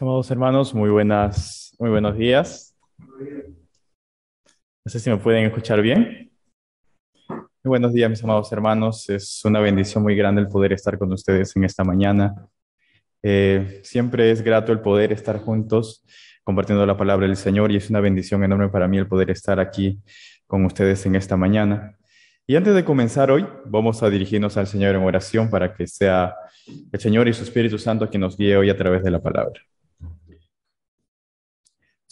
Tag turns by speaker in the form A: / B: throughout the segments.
A: Amados hermanos, muy buenas, muy buenos días. No sé si me pueden escuchar bien. Muy buenos días, mis amados hermanos. Es una bendición muy grande el poder estar con ustedes en esta mañana. Eh, siempre es grato el poder estar juntos compartiendo la palabra del Señor y es una bendición enorme para mí el poder estar aquí con ustedes en esta mañana. Y antes de comenzar hoy, vamos a dirigirnos al Señor en oración para que sea el Señor y su Espíritu Santo quien nos guíe hoy a través de la palabra.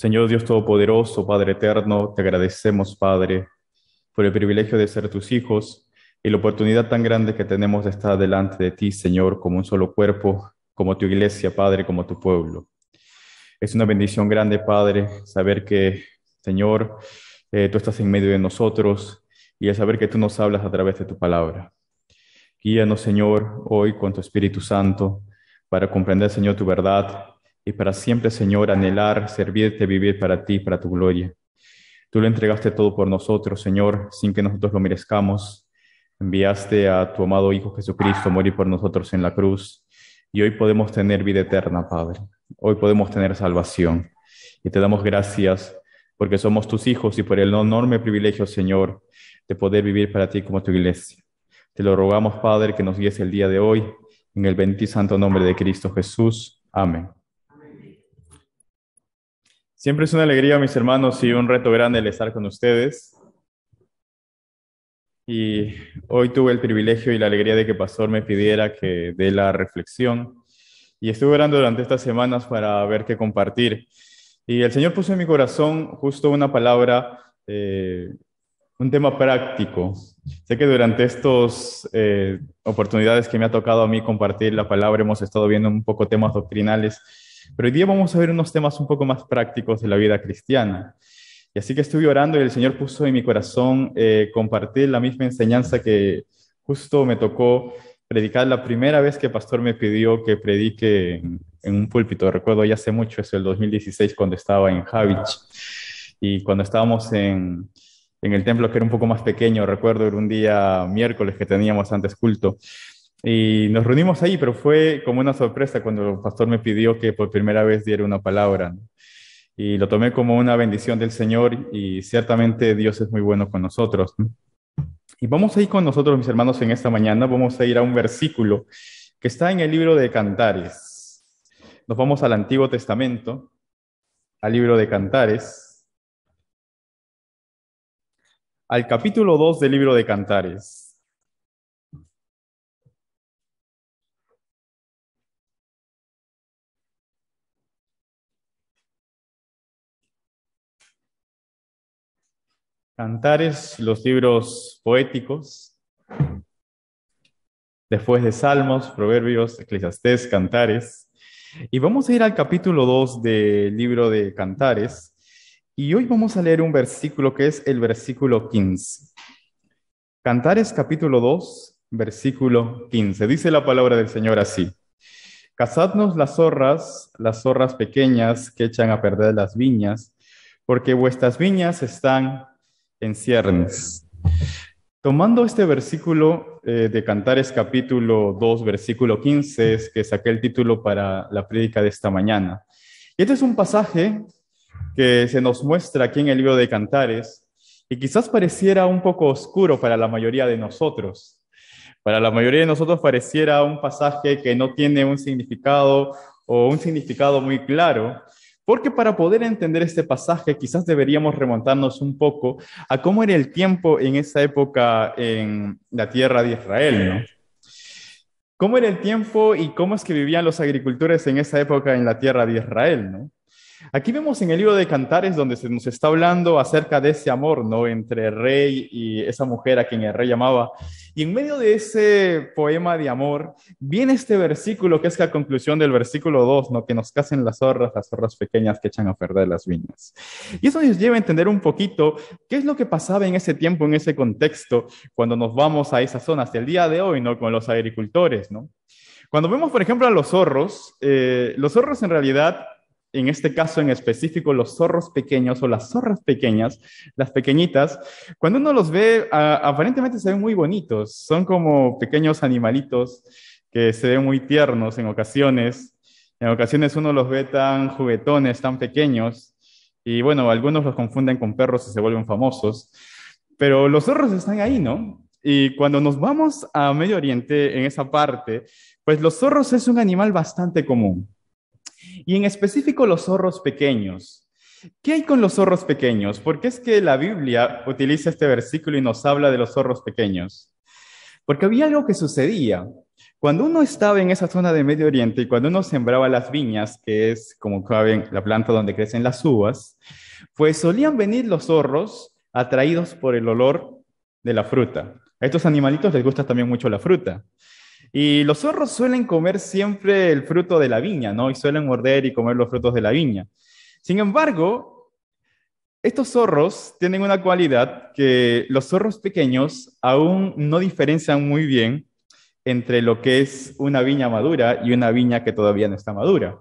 A: Señor Dios Todopoderoso, Padre Eterno, te agradecemos, Padre, por el privilegio de ser tus hijos y la oportunidad tan grande que tenemos de estar delante de ti, Señor, como un solo cuerpo, como tu iglesia, Padre, como tu pueblo. Es una bendición grande, Padre, saber que, Señor, eh, tú estás en medio de nosotros y el saber que tú nos hablas a través de tu palabra. Guíanos, Señor, hoy con tu Espíritu Santo para comprender, Señor, tu verdad y para siempre, Señor, anhelar, servirte, vivir para ti, para tu gloria. Tú lo entregaste todo por nosotros, Señor, sin que nosotros lo merezcamos. Enviaste a tu amado Hijo Jesucristo a morir por nosotros en la cruz. Y hoy podemos tener vida eterna, Padre. Hoy podemos tener salvación. Y te damos gracias porque somos tus hijos y por el enorme privilegio, Señor, de poder vivir para ti como tu iglesia. Te lo rogamos, Padre, que nos guíes el día de hoy, en el bendito santo nombre de Cristo Jesús. Amén. Siempre es una alegría, mis hermanos, y un reto grande el estar con ustedes. Y hoy tuve el privilegio y la alegría de que Pastor me pidiera que dé la reflexión. Y estuve orando durante estas semanas para ver qué compartir. Y el Señor puso en mi corazón justo una palabra, eh, un tema práctico. Sé que durante estas eh, oportunidades que me ha tocado a mí compartir la palabra hemos estado viendo un poco temas doctrinales pero hoy día vamos a ver unos temas un poco más prácticos de la vida cristiana. Y así que estuve orando y el Señor puso en mi corazón eh, compartir la misma enseñanza que justo me tocó predicar la primera vez que el pastor me pidió que predique en, un púlpito. Recuerdo ya hace mucho, es el 2016 cuando estaba en Javich y cuando estábamos en, en el templo que era un poco más pequeño. Recuerdo era un día miércoles que teníamos antes culto. Y nos reunimos ahí, pero fue como una sorpresa cuando el pastor me pidió que por primera vez diera una palabra. Y lo tomé como una bendición del Señor y ciertamente Dios es muy bueno con nosotros. Y vamos a ir con nosotros, mis hermanos, en esta mañana. Vamos a ir a un versículo que está en el libro de Cantares. Nos vamos al Antiguo Testamento, al libro de Cantares, al capítulo 2 del libro de Cantares. Cantares, los libros poéticos, después de Salmos, Proverbios, Eclesiastés, Cantares. Y vamos a ir al capítulo 2 del libro de Cantares. Y hoy vamos a leer un versículo que es el versículo 15. Cantares capítulo 2, versículo 15. Dice la palabra del Señor así. Cazadnos las zorras, las zorras pequeñas que echan a perder las viñas, porque vuestras viñas están en ciernes. Tomando este versículo eh, de Cantares capítulo 2, versículo 15, es que saqué el título para la prédica de esta mañana. Y este es un pasaje que se nos muestra aquí en el libro de Cantares y quizás pareciera un poco oscuro para la mayoría de nosotros. Para la mayoría de nosotros pareciera un pasaje que no tiene un significado o un significado muy claro, porque para poder entender este pasaje quizás deberíamos remontarnos un poco a cómo era el tiempo en esa época en la tierra de Israel, ¿no? ¿Cómo era el tiempo y cómo es que vivían los agricultores en esa época en la tierra de Israel, ¿no? Aquí vemos en el libro de Cantares donde se nos está hablando acerca de ese amor, ¿no? Entre el rey y esa mujer a quien el rey amaba. Y en medio de ese poema de amor viene este versículo que es la conclusión del versículo 2, ¿no? Que nos casen las zorras, las zorras pequeñas que echan a perder las viñas. Y eso nos lleva a entender un poquito qué es lo que pasaba en ese tiempo, en ese contexto, cuando nos vamos a esas zonas del día de hoy, ¿no? Con los agricultores, ¿no? Cuando vemos, por ejemplo, a los zorros, eh, los zorros en realidad en este caso en específico, los zorros pequeños o las zorras pequeñas, las pequeñitas, cuando uno los ve, aparentemente se ven muy bonitos. Son como pequeños animalitos que se ven muy tiernos en ocasiones. En ocasiones uno los ve tan juguetones, tan pequeños, y bueno, algunos los confunden con perros y se vuelven famosos, pero los zorros están ahí, ¿no? Y cuando nos vamos a Medio Oriente, en esa parte, pues los zorros es un animal bastante común. Y en específico los zorros pequeños. ¿Qué hay con los zorros pequeños? Porque es que la Biblia utiliza este versículo y nos habla de los zorros pequeños. Porque había algo que sucedía. Cuando uno estaba en esa zona de Medio Oriente y cuando uno sembraba las viñas, que es como saben la planta donde crecen las uvas, pues solían venir los zorros atraídos por el olor de la fruta. A estos animalitos les gusta también mucho la fruta. Y los zorros suelen comer siempre el fruto de la viña, ¿no? Y suelen morder y comer los frutos de la viña. Sin embargo, estos zorros tienen una cualidad que los zorros pequeños aún no diferencian muy bien entre lo que es una viña madura y una viña que todavía no está madura.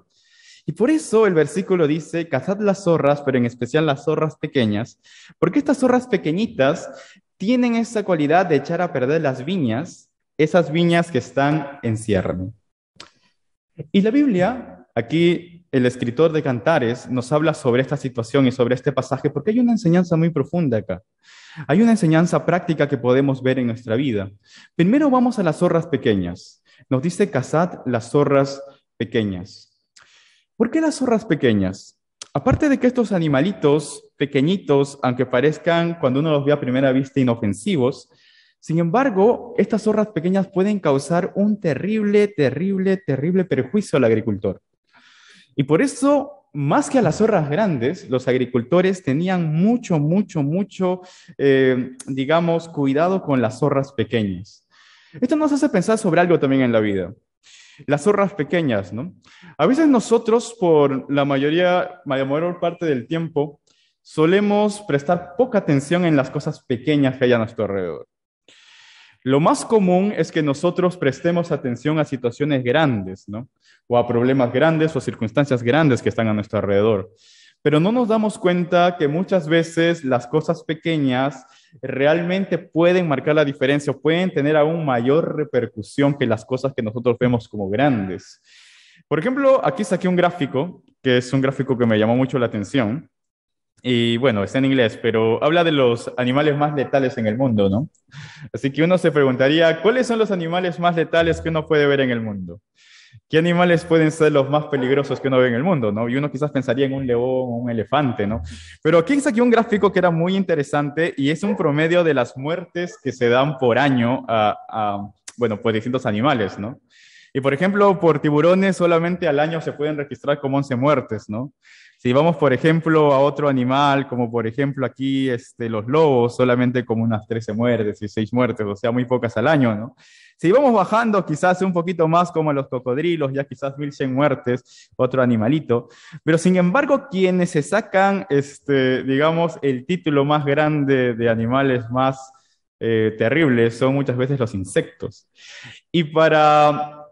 A: Y por eso el versículo dice, cazad las zorras, pero en especial las zorras pequeñas, porque estas zorras pequeñitas tienen esa cualidad de echar a perder las viñas esas viñas que están en cierre. Y la Biblia, aquí el escritor de Cantares nos habla sobre esta situación y sobre este pasaje porque hay una enseñanza muy profunda acá. Hay una enseñanza práctica que podemos ver en nuestra vida. Primero vamos a las zorras pequeñas. Nos dice Cazad las zorras pequeñas. ¿Por qué las zorras pequeñas? Aparte de que estos animalitos pequeñitos, aunque parezcan cuando uno los ve a primera vista inofensivos, sin embargo, estas zorras pequeñas pueden causar un terrible, terrible, terrible perjuicio al agricultor. Y por eso, más que a las zorras grandes, los agricultores tenían mucho, mucho, mucho, eh, digamos, cuidado con las zorras pequeñas. Esto nos hace pensar sobre algo también en la vida. Las zorras pequeñas, ¿no? A veces nosotros, por la mayoría, la mayor parte del tiempo, solemos prestar poca atención en las cosas pequeñas que hay a nuestro alrededor. Lo más común es que nosotros prestemos atención a situaciones grandes, ¿no? O a problemas grandes o circunstancias grandes que están a nuestro alrededor. Pero no nos damos cuenta que muchas veces las cosas pequeñas realmente pueden marcar la diferencia o pueden tener aún mayor repercusión que las cosas que nosotros vemos como grandes. Por ejemplo, aquí saqué un gráfico, que es un gráfico que me llamó mucho la atención. Y bueno, está en inglés, pero habla de los animales más letales en el mundo, ¿no? Así que uno se preguntaría, ¿cuáles son los animales más letales que uno puede ver en el mundo? ¿Qué animales pueden ser los más peligrosos que uno ve en el mundo, no? Y uno quizás pensaría en un león o un elefante, ¿no? Pero aquí saqué un gráfico que era muy interesante y es un promedio de las muertes que se dan por año a, a bueno, pues distintos animales, ¿no? Y por ejemplo, por tiburones solamente al año se pueden registrar como 11 muertes, ¿no? Si vamos, por ejemplo, a otro animal, como por ejemplo aquí este, los lobos, solamente como unas 13 muertes y 6 muertes, o sea, muy pocas al año, ¿no? Si vamos bajando quizás un poquito más como los cocodrilos, ya quizás 1100 muertes, otro animalito, pero sin embargo quienes se sacan, este, digamos, el título más grande de animales más eh, terribles son muchas veces los insectos. Y para,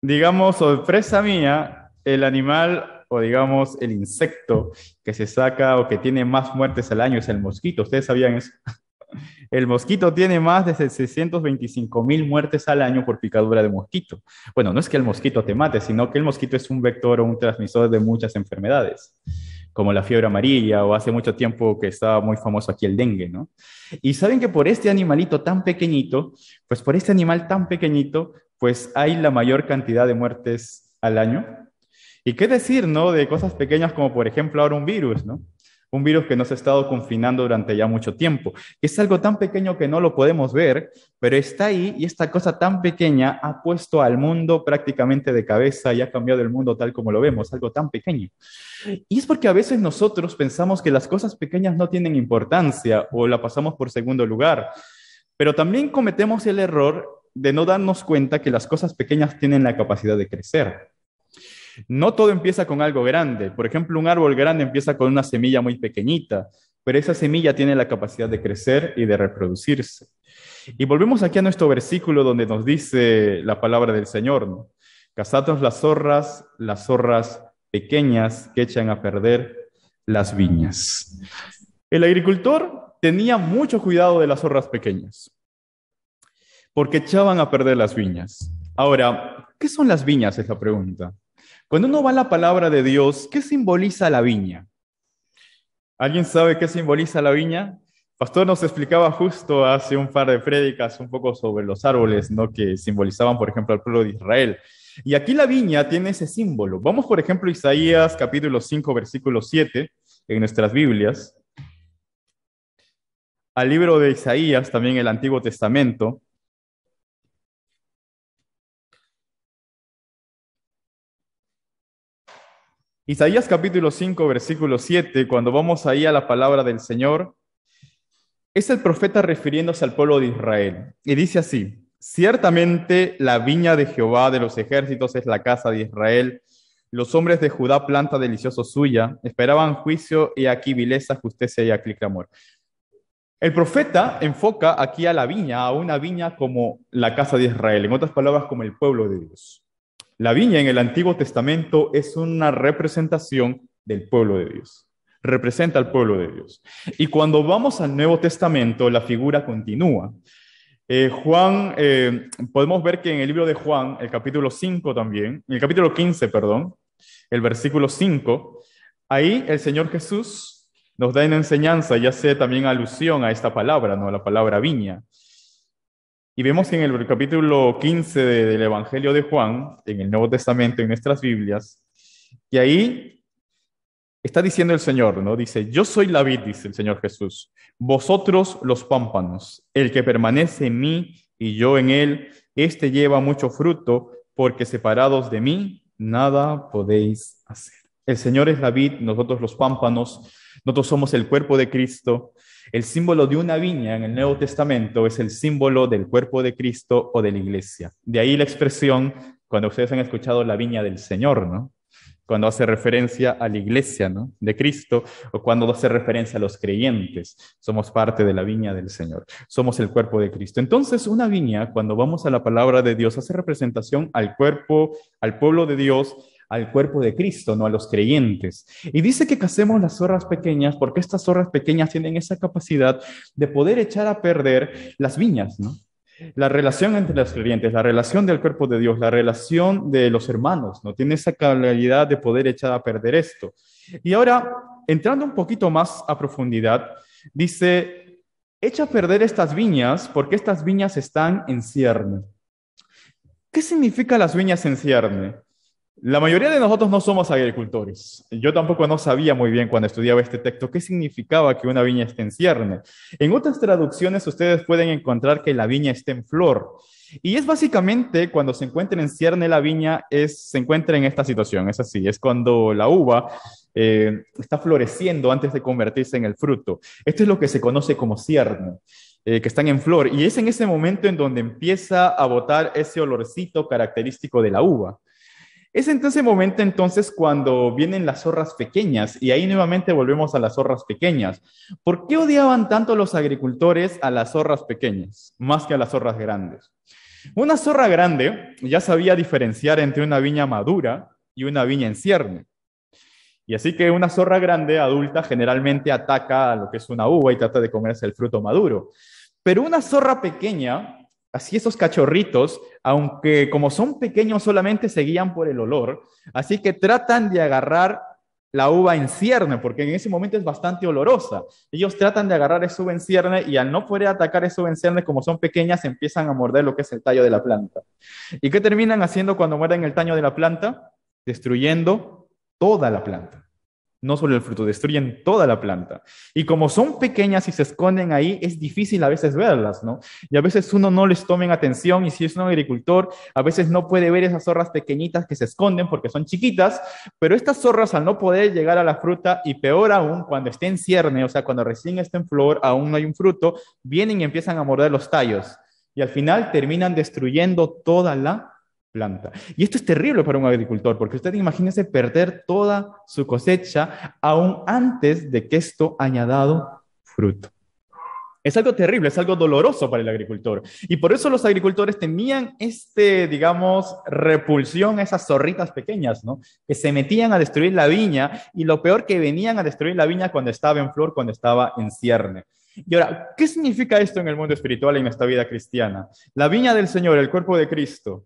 A: digamos, sorpresa mía, el animal o digamos el insecto que se saca o que tiene más muertes al año es el mosquito. ¿Ustedes sabían eso? El mosquito tiene más de 625 mil muertes al año por picadura de mosquito. Bueno, no es que el mosquito te mate, sino que el mosquito es un vector o un transmisor de muchas enfermedades, como la fiebre amarilla o hace mucho tiempo que estaba muy famoso aquí el dengue, ¿no? Y saben que por este animalito tan pequeñito, pues por este animal tan pequeñito, pues hay la mayor cantidad de muertes al año y qué decir, ¿no? De cosas pequeñas como, por ejemplo, ahora un virus, ¿no? Un virus que nos ha estado confinando durante ya mucho tiempo. Es algo tan pequeño que no lo podemos ver, pero está ahí y esta cosa tan pequeña ha puesto al mundo prácticamente de cabeza y ha cambiado el mundo tal como lo vemos, algo tan pequeño. Y es porque a veces nosotros pensamos que las cosas pequeñas no tienen importancia o la pasamos por segundo lugar, pero también cometemos el error de no darnos cuenta que las cosas pequeñas tienen la capacidad de crecer. No todo empieza con algo grande. Por ejemplo, un árbol grande empieza con una semilla muy pequeñita, pero esa semilla tiene la capacidad de crecer y de reproducirse. Y volvemos aquí a nuestro versículo donde nos dice la palabra del Señor, ¿no? las zorras, las zorras pequeñas que echan a perder las viñas. El agricultor tenía mucho cuidado de las zorras pequeñas, porque echaban a perder las viñas. Ahora, ¿qué son las viñas? Es la pregunta. Cuando uno va a la palabra de Dios, ¿qué simboliza la viña? ¿Alguien sabe qué simboliza la viña? Pastor nos explicaba justo hace un par de prédicas un poco sobre los árboles, ¿no? Que simbolizaban, por ejemplo, al pueblo de Israel. Y aquí la viña tiene ese símbolo. Vamos, por ejemplo, a Isaías capítulo 5, versículo 7, en nuestras Biblias. Al libro de Isaías, también el Antiguo Testamento. Isaías capítulo 5, versículo 7, cuando vamos ahí a la palabra del Señor, es el profeta refiriéndose al pueblo de Israel. Y dice así, ciertamente la viña de Jehová de los ejércitos es la casa de Israel. Los hombres de Judá planta delicioso suya, esperaban juicio y aquí vileza, justicia y aquí clamor. El profeta enfoca aquí a la viña, a una viña como la casa de Israel, en otras palabras, como el pueblo de Dios. La viña en el Antiguo Testamento es una representación del pueblo de Dios. Representa al pueblo de Dios. Y cuando vamos al Nuevo Testamento, la figura continúa. Eh, Juan, eh, podemos ver que en el libro de Juan, el capítulo 5 también, el capítulo 15, perdón, el versículo 5, ahí el Señor Jesús nos da una enseñanza y hace también alusión a esta palabra, ¿no? A la palabra viña. Y vemos en el capítulo 15 del Evangelio de Juan, en el Nuevo Testamento, en nuestras Biblias, que ahí está diciendo el Señor, ¿no? Dice, yo soy la vid, dice el Señor Jesús, vosotros los pámpanos, el que permanece en mí y yo en él, este lleva mucho fruto, porque separados de mí, nada podéis hacer. El Señor es la vid, nosotros los pámpanos, nosotros somos el cuerpo de Cristo, el símbolo de una viña en el Nuevo Testamento es el símbolo del cuerpo de Cristo o de la iglesia. De ahí la expresión, cuando ustedes han escuchado la viña del Señor, ¿no? Cuando hace referencia a la iglesia, ¿no? De Cristo, o cuando hace referencia a los creyentes. Somos parte de la viña del Señor. Somos el cuerpo de Cristo. Entonces, una viña, cuando vamos a la palabra de Dios, hace representación al cuerpo, al pueblo de Dios, al cuerpo de Cristo, no a los creyentes. Y dice que casemos las zorras pequeñas porque estas zorras pequeñas tienen esa capacidad de poder echar a perder las viñas, ¿no? La relación entre los creyentes, la relación del cuerpo de Dios, la relación de los hermanos, ¿no? Tiene esa calidad de poder echar a perder esto. Y ahora, entrando un poquito más a profundidad, dice, echa a perder estas viñas porque estas viñas están en cierne. ¿Qué significa las viñas en cierne? La mayoría de nosotros no somos agricultores. Yo tampoco no sabía muy bien cuando estudiaba este texto qué significaba que una viña esté en cierne. En otras traducciones ustedes pueden encontrar que la viña esté en flor. Y es básicamente cuando se encuentra en cierne la viña, es, se encuentra en esta situación. Es así, es cuando la uva eh, está floreciendo antes de convertirse en el fruto. Esto es lo que se conoce como cierne. Eh, que están en flor, y es en ese momento en donde empieza a botar ese olorcito característico de la uva. Es en ese momento entonces cuando vienen las zorras pequeñas y ahí nuevamente volvemos a las zorras pequeñas. ¿Por qué odiaban tanto los agricultores a las zorras pequeñas más que a las zorras grandes? Una zorra grande ya sabía diferenciar entre una viña madura y una viña en cierne. Y así que una zorra grande, adulta, generalmente ataca a lo que es una uva y trata de comerse el fruto maduro. Pero una zorra pequeña Así esos cachorritos, aunque como son pequeños solamente se guían por el olor, así que tratan de agarrar la uva en cierne, porque en ese momento es bastante olorosa. Ellos tratan de agarrar esa uva en cierne y al no poder atacar esa uva en cierne, como son pequeñas, empiezan a morder lo que es el tallo de la planta. ¿Y qué terminan haciendo cuando muerden el tallo de la planta? Destruyendo toda la planta no solo el fruto, destruyen toda la planta. Y como son pequeñas y se esconden ahí, es difícil a veces verlas, ¿no? Y a veces uno no les toma atención y si es un agricultor, a veces no puede ver esas zorras pequeñitas que se esconden porque son chiquitas, pero estas zorras al no poder llegar a la fruta y peor aún cuando esté en cierne, o sea, cuando recién está en flor, aún no hay un fruto, vienen y empiezan a morder los tallos y al final terminan destruyendo toda la planta. Y esto es terrible para un agricultor, porque usted imagínese perder toda su cosecha aún antes de que esto haya dado fruto. Es algo terrible, es algo doloroso para el agricultor. Y por eso los agricultores tenían este, digamos, repulsión a esas zorritas pequeñas, ¿no? Que se metían a destruir la viña y lo peor que venían a destruir la viña cuando estaba en flor, cuando estaba en cierne. Y ahora, ¿qué significa esto en el mundo espiritual y en esta vida cristiana? La viña del Señor, el cuerpo de Cristo,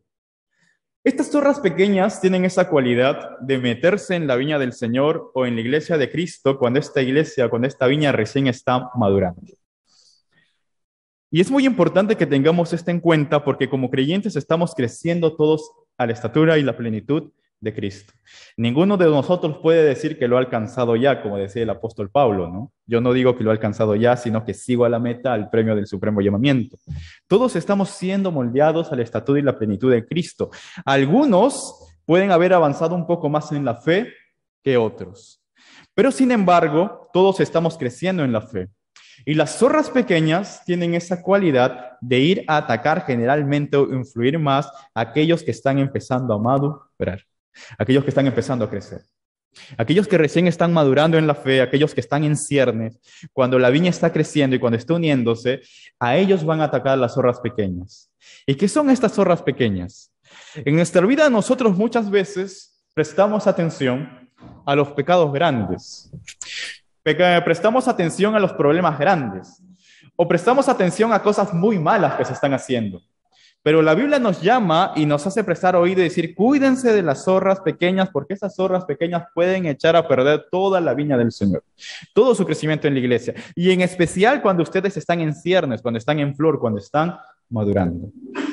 A: Estas zorras pequeñas tienen esa cualidad de meterse en la viña del Señor o en la iglesia de Cristo cuando esta iglesia, cuando esta viña recién está madurando. Y es muy importante que tengamos esto en cuenta porque como creyentes estamos creciendo todos a la estatura y la plenitud de Cristo. Ninguno de nosotros puede decir que lo ha alcanzado ya, como decía el apóstol Pablo, ¿no? Yo no digo que lo ha alcanzado ya, sino que sigo a la meta, al premio del supremo llamamiento. Todos estamos siendo moldeados a la estatura y la plenitud de Cristo. Algunos pueden haber avanzado un poco más en la fe que otros. Pero sin embargo, todos estamos creciendo en la fe. Y las zorras pequeñas tienen esa cualidad de ir a atacar generalmente o influir más a aquellos que están empezando a madurar aquellos que están empezando a crecer. Aquellos que recién están madurando en la fe, aquellos que están en ciernes, cuando la viña está creciendo y cuando está uniéndose, a ellos van a atacar las zorras pequeñas. ¿Y qué son estas zorras pequeñas? En nuestra vida nosotros muchas veces prestamos atención a los pecados grandes. Prestamos atención a los problemas grandes. O prestamos atención a cosas muy malas que se están haciendo. Pero la Biblia nos llama y nos hace prestar oído y decir, cuídense de las zorras pequeñas, porque esas zorras pequeñas pueden echar a perder toda la viña del Señor, todo su crecimiento en la iglesia. Y en especial cuando ustedes están en ciernes, cuando están en flor, cuando están madurando,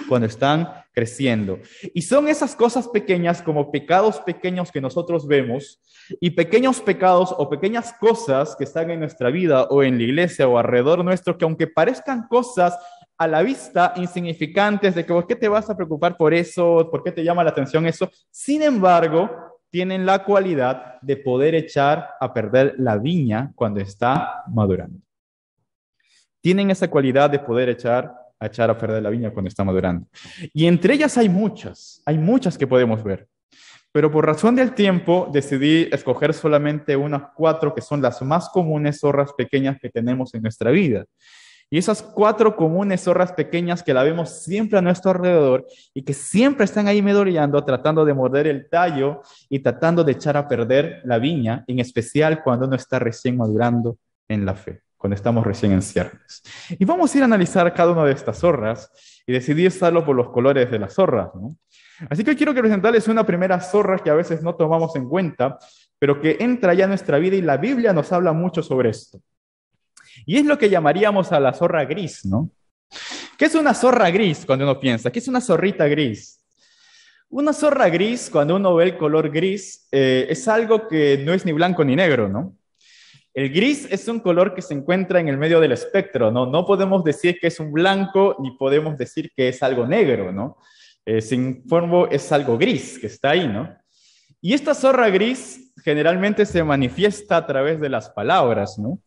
A: cuando están creciendo. Y son esas cosas pequeñas como pecados pequeños que nosotros vemos y pequeños pecados o pequeñas cosas que están en nuestra vida o en la iglesia o alrededor nuestro que aunque parezcan cosas a la vista insignificantes de que por qué te vas a preocupar por eso, por qué te llama la atención eso. Sin embargo, tienen la cualidad de poder echar a perder la viña cuando está madurando. Tienen esa cualidad de poder echar a echar a perder la viña cuando está madurando. Y entre ellas hay muchas, hay muchas que podemos ver. Pero por razón del tiempo decidí escoger solamente unas cuatro que son las más comunes zorras pequeñas que tenemos en nuestra vida. Y esas cuatro comunes zorras pequeñas que la vemos siempre a nuestro alrededor y que siempre están ahí medoreando, tratando de morder el tallo y tratando de echar a perder la viña, en especial cuando uno está recién madurando en la fe, cuando estamos recién en. Y vamos a ir a analizar cada una de estas zorras y decidir usarlo por los colores de las zorras. Así que quiero presentarles una primera zorra que a veces no tomamos en cuenta, pero que entra ya en nuestra vida y la Biblia nos habla mucho sobre esto. Y es lo que llamaríamos a la zorra gris, ¿no? ¿Qué es una zorra gris cuando uno piensa? ¿Qué es una zorrita gris? Una zorra gris, cuando uno ve el color gris, eh, es algo que no es ni blanco ni negro, ¿no? El gris es un color que se encuentra en el medio del espectro, ¿no? No podemos decir que es un blanco ni podemos decir que es algo negro, ¿no? Eh, sin forma es algo gris que está ahí, ¿no? Y esta zorra gris generalmente se manifiesta a través de las palabras, ¿no?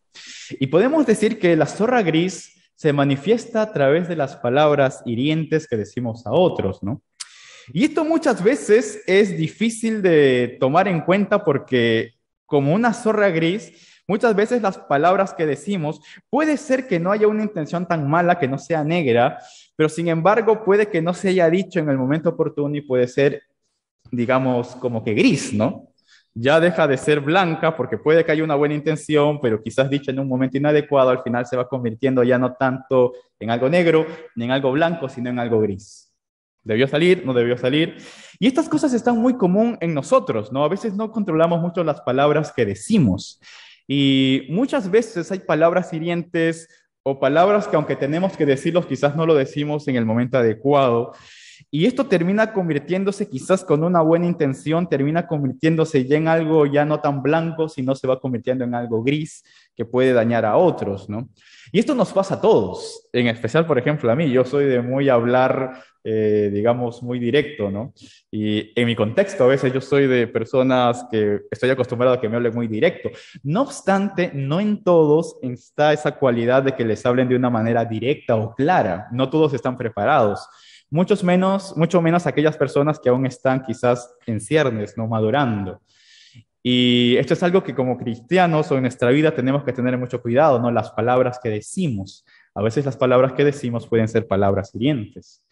A: Y podemos decir que la zorra gris se manifiesta a través de las palabras hirientes que decimos a otros, ¿no? Y esto muchas veces es difícil de tomar en cuenta porque como una zorra gris, muchas veces las palabras que decimos puede ser que no haya una intención tan mala, que no sea negra, pero sin embargo puede que no se haya dicho en el momento oportuno y puede ser, digamos, como que gris, ¿no? Ya deja de ser blanca porque puede que haya una buena intención, pero quizás dicha en un momento inadecuado, al final se va convirtiendo ya no tanto en algo negro ni en algo blanco, sino en algo gris. ¿Debió salir? ¿No debió salir? Y estas cosas están muy común en nosotros, ¿no? A veces no controlamos mucho las palabras que decimos. Y muchas veces hay palabras hirientes o palabras que aunque tenemos que decirlos, quizás no lo decimos en el momento adecuado. Y esto termina convirtiéndose quizás con una buena intención, termina convirtiéndose ya en algo ya no tan blanco, sino se va convirtiendo en algo gris que puede dañar a otros, ¿no? Y esto nos pasa a todos, en especial, por ejemplo, a mí. Yo soy de muy hablar, eh, digamos, muy directo, ¿no? Y en mi contexto, a veces yo soy de personas que estoy acostumbrado a que me hablen muy directo. No obstante, no en todos está esa cualidad de que les hablen de una manera directa o clara. No todos están preparados muchos menos, mucho menos aquellas personas que aún están quizás en ciernes, no madurando. Y esto es algo que como cristianos o en nuestra vida tenemos que tener mucho cuidado, ¿no? Las palabras que decimos. A veces las palabras que decimos pueden ser palabras hirientes.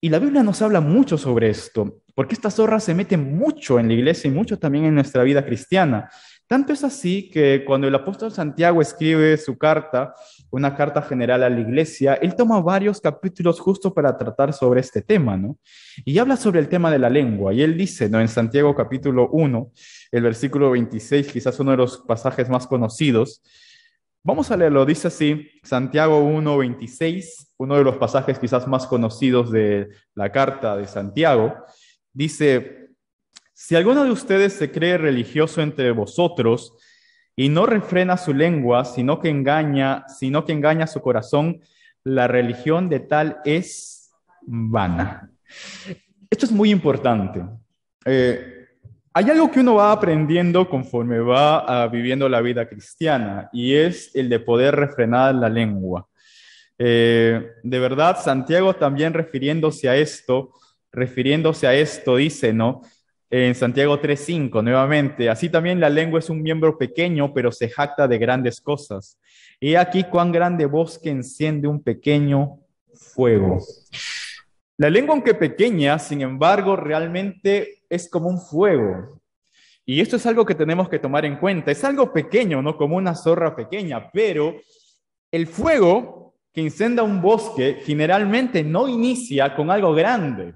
A: Y la Biblia nos habla mucho sobre esto, porque esta zorra se mete mucho en la iglesia y mucho también en nuestra vida cristiana. Tanto es así que cuando el apóstol Santiago escribe su carta, una carta general a la iglesia, él toma varios capítulos justo para tratar sobre este tema, ¿no? Y habla sobre el tema de la lengua. Y él dice, ¿no? En Santiago capítulo 1, el versículo 26, quizás uno de los pasajes más conocidos. Vamos a leerlo, dice así, Santiago 1, 26, uno de los pasajes quizás más conocidos de la carta de Santiago. Dice, si alguno de ustedes se cree religioso entre vosotros y no refrena su lengua, sino que engaña, sino que engaña su corazón, la religión de tal es vana. Esto es muy importante. Eh, hay algo que uno va aprendiendo conforme va ah, viviendo la vida cristiana y es el de poder refrenar la lengua. Eh, de verdad, Santiago también refiriéndose a esto, refiriéndose a esto, dice, ¿no? En Santiago 3.5, nuevamente, así también la lengua es un miembro pequeño, pero se jacta de grandes cosas. Y aquí cuán grande bosque enciende un pequeño fuego. La lengua, aunque pequeña, sin embargo, realmente es como un fuego. Y esto es algo que tenemos que tomar en cuenta. Es algo pequeño, no como una zorra pequeña, pero el fuego que incendia un bosque generalmente no inicia con algo grande.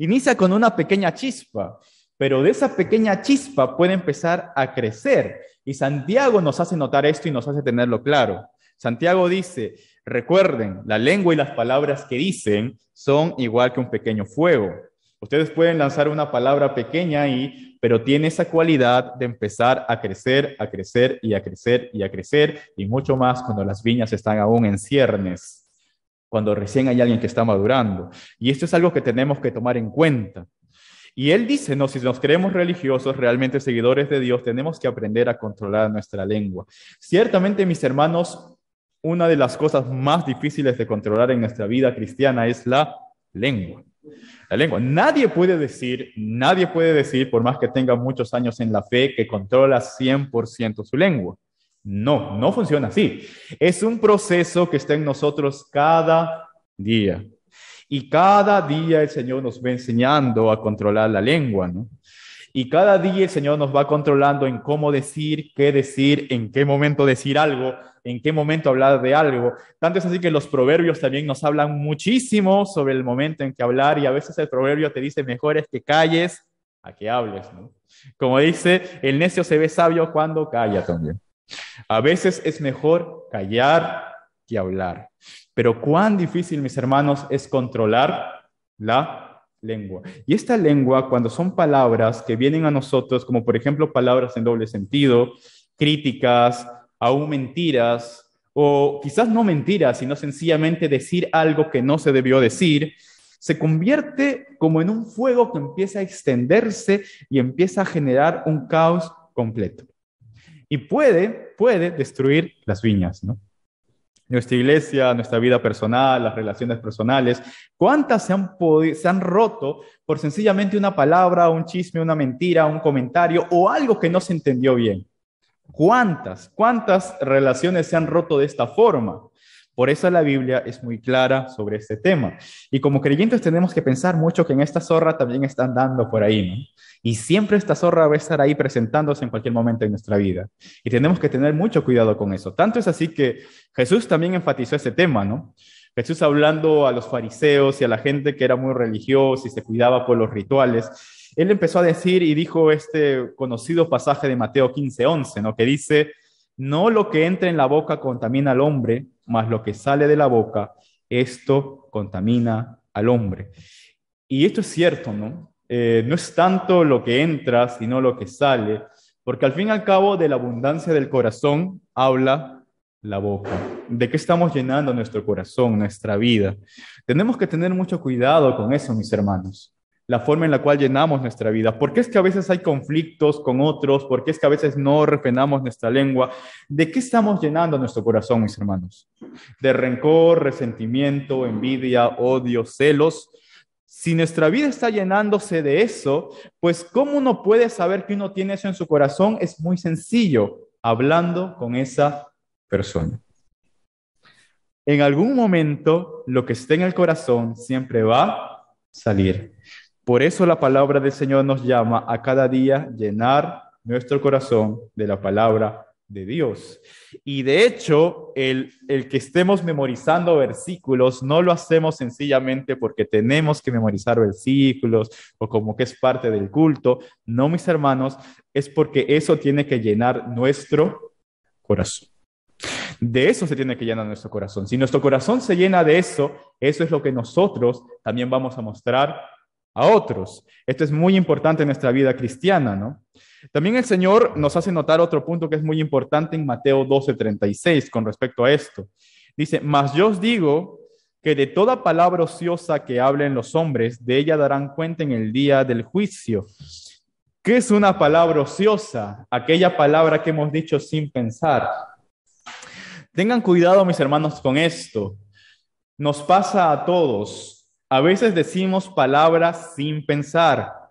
A: Inicia con una pequeña chispa. Pero de esa pequeña chispa puede empezar a crecer. Y Santiago nos hace notar esto y nos hace tenerlo claro. Santiago dice, recuerden, la lengua y las palabras que dicen son igual que un pequeño fuego. Ustedes pueden lanzar una palabra pequeña ahí, pero tiene esa cualidad de empezar a crecer, a crecer y a crecer y a crecer, y mucho más cuando las viñas están aún en ciernes, cuando recién hay alguien que está madurando. Y esto es algo que tenemos que tomar en cuenta. Y él dice, no, si nos creemos religiosos, realmente seguidores de Dios, tenemos que aprender a controlar nuestra lengua. Ciertamente, mis hermanos, una de las cosas más difíciles de controlar en nuestra vida cristiana es la lengua. La lengua. Nadie puede decir, nadie puede decir, por más que tenga muchos años en la fe, que controla 100% su lengua. No, no funciona así. Es un proceso que está en nosotros cada día. Y cada día el Señor nos va enseñando a controlar la lengua, ¿no? Y cada día el Señor nos va controlando en cómo decir, qué decir, en qué momento decir algo, en qué momento hablar de algo. Tanto es así que los proverbios también nos hablan muchísimo sobre el momento en que hablar y a veces el proverbio te dice mejor es que calles a que hables, ¿no? Como dice, el necio se ve sabio cuando calla también. A veces es mejor callar que hablar. Pero cuán difícil, mis hermanos, es controlar la lengua. Y esta lengua, cuando son palabras que vienen a nosotros, como por ejemplo palabras en doble sentido, críticas, aún mentiras, o quizás no mentiras, sino sencillamente decir algo que no se debió decir, se convierte como en un fuego que empieza a extenderse y empieza a generar un caos completo. Y puede, puede destruir las viñas, ¿no? Nuestra iglesia, nuestra vida personal, las relaciones personales, ¿cuántas se han, se han roto por sencillamente una palabra, un chisme, una mentira, un comentario o algo que no se entendió bien? ¿Cuántas, cuántas relaciones se han roto de esta forma? Por eso la Biblia es muy clara sobre este tema. Y como creyentes tenemos que pensar mucho que en esta zorra también están dando por ahí, ¿no? Y siempre esta zorra va a estar ahí presentándose en cualquier momento de nuestra vida. Y tenemos que tener mucho cuidado con eso. Tanto es así que Jesús también enfatizó ese tema, ¿no? Jesús hablando a los fariseos y a la gente que era muy religiosa y se cuidaba por los rituales, él empezó a decir y dijo este conocido pasaje de Mateo 15, 11, ¿no? Que dice, no lo que entra en la boca contamina al hombre, mas lo que sale de la boca, esto contamina al hombre. Y esto es cierto, ¿no? Eh, no es tanto lo que entra, sino lo que sale, porque al fin y al cabo de la abundancia del corazón habla la boca. ¿De qué estamos llenando nuestro corazón, nuestra vida? Tenemos que tener mucho cuidado con eso, mis hermanos la forma en la cual llenamos nuestra vida. ¿Por qué es que a veces hay conflictos con otros? ¿Por qué es que a veces no refrenamos nuestra lengua? ¿De qué estamos llenando nuestro corazón, mis hermanos? ¿De rencor, resentimiento, envidia, odio, celos? Si nuestra vida está llenándose de eso, pues ¿cómo uno puede saber que uno tiene eso en su corazón? Es muy sencillo, hablando con esa persona. En algún momento, lo que esté en el corazón siempre va a salir. Por eso la palabra del Señor nos llama a cada día llenar nuestro corazón de la palabra de Dios. Y de hecho, el, el, que estemos memorizando versículos no lo hacemos sencillamente porque tenemos que memorizar versículos o como que es parte del culto. No, mis hermanos, es porque eso tiene que llenar nuestro corazón. De eso se tiene que llenar nuestro corazón. Si nuestro corazón se llena de eso, eso es lo que nosotros también vamos a mostrar a otros. Esto es muy importante en nuestra vida cristiana, ¿no? También el Señor nos hace notar otro punto que es muy importante en Mateo 12:36 con respecto a esto. Dice, mas yo os digo que de toda palabra ociosa que hablen los hombres, de ella darán cuenta en el día del juicio. ¿Qué es una palabra ociosa? Aquella palabra que hemos dicho sin pensar. Tengan cuidado, mis hermanos, con esto. Nos pasa a todos. A veces decimos palabras sin pensar.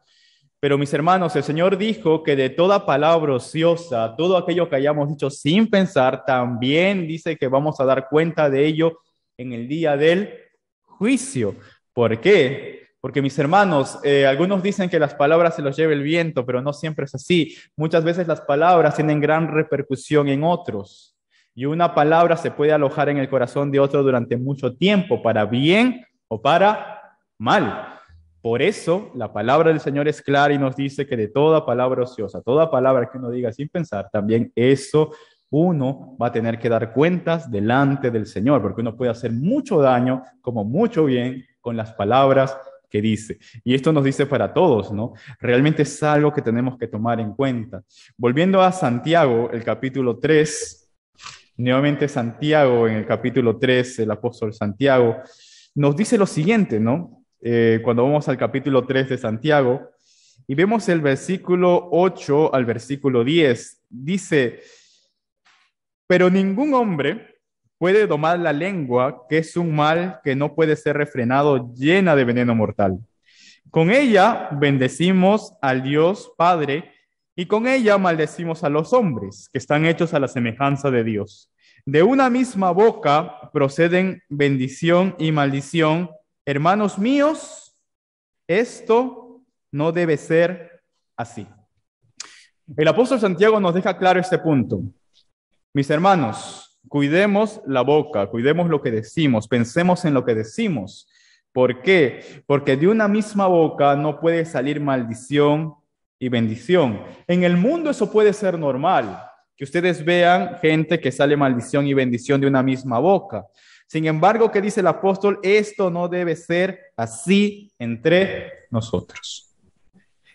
A: Pero mis hermanos, el Señor dijo que de toda palabra ociosa, todo aquello que hayamos dicho sin pensar, también dice que vamos a dar cuenta de ello en el día del juicio. ¿Por qué? Porque mis hermanos, eh, algunos dicen que las palabras se los lleva el viento, pero no siempre es así. Muchas veces las palabras tienen gran repercusión en otros. Y una palabra se puede alojar en el corazón de otro durante mucho tiempo, para bien o para mal. Por eso la palabra del Señor es clara y nos dice que de toda palabra ociosa, toda palabra que uno diga sin pensar, también eso uno va a tener que dar cuentas delante del Señor, porque uno puede hacer mucho daño como mucho bien con las palabras que dice. Y esto nos dice para todos, ¿no? Realmente es algo que tenemos que tomar en cuenta. Volviendo a Santiago, el capítulo 3, nuevamente Santiago en el capítulo 3, el apóstol Santiago, nos dice lo siguiente, ¿no? Eh, cuando vamos al capítulo 3 de Santiago y vemos el versículo 8 al versículo 10. Dice, pero ningún hombre puede domar la lengua, que es un mal que no puede ser refrenado, llena de veneno mortal. Con ella bendecimos al Dios Padre y con ella maldecimos a los hombres, que están hechos a la semejanza de Dios. De una misma boca proceden bendición y maldición. Hermanos míos, esto no debe ser así. El apóstol Santiago nos deja claro este punto. Mis hermanos, cuidemos la boca, cuidemos lo que decimos, pensemos en lo que decimos. ¿Por qué? Porque de una misma boca no puede salir maldición y bendición. En el mundo eso puede ser normal, que ustedes vean gente que sale maldición y bendición de una misma boca. Sin embargo, ¿qué dice el apóstol? Esto no debe ser así entre nosotros.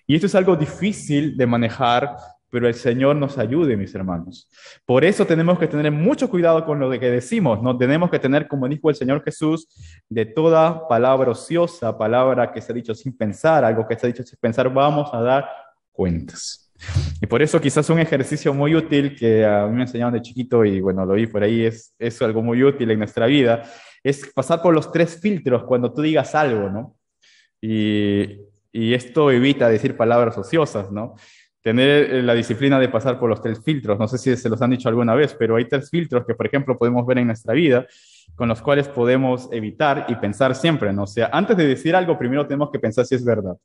A: Y esto es algo difícil de manejar, pero el Señor nos ayude, mis hermanos. Por eso tenemos que tener mucho cuidado con lo que decimos. No tenemos que tener, como dijo el Señor Jesús, de toda palabra ociosa, palabra que se ha dicho sin pensar, algo que se ha dicho sin pensar, vamos a dar cuentas. Y por eso quizás un ejercicio muy útil que a mí me enseñaron de chiquito y bueno, lo vi por ahí, es, es algo muy útil en nuestra vida, es pasar por los tres filtros cuando tú digas algo, ¿no? Y, y esto evita decir palabras ociosas, ¿no? Tener la disciplina de pasar por los tres filtros, no sé si se los han dicho alguna vez, pero hay tres filtros que, por ejemplo, podemos ver en nuestra vida, con los cuales podemos evitar y pensar siempre, ¿no? O sea, antes de decir algo, primero tenemos que pensar si es verdad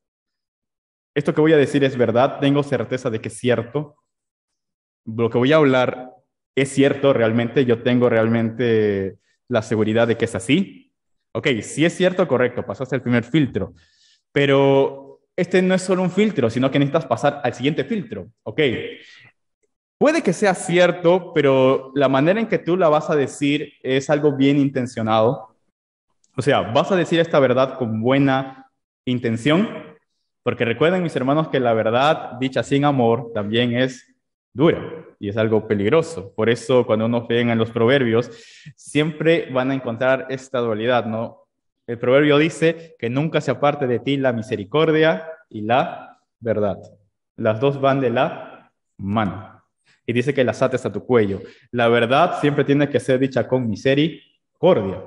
A: esto que voy a decir es verdad, tengo certeza de que es cierto. Lo que voy a hablar es cierto realmente, yo tengo realmente la seguridad de que es así. Ok, si es cierto, correcto, pasaste el primer filtro. Pero este no es solo un filtro, sino que necesitas pasar al siguiente filtro. Ok, puede que sea cierto, pero la manera en que tú la vas a decir es algo bien intencionado. O sea, vas a decir esta verdad con buena intención, porque recuerden, mis hermanos, que la verdad dicha sin amor también es dura y es algo peligroso. Por eso, cuando uno ve en los proverbios, siempre van a encontrar esta dualidad, ¿no? El proverbio dice que nunca se aparte de ti la misericordia y la verdad. Las dos van de la mano. Y dice que las ates a tu cuello. La verdad siempre tiene que ser dicha con misericordia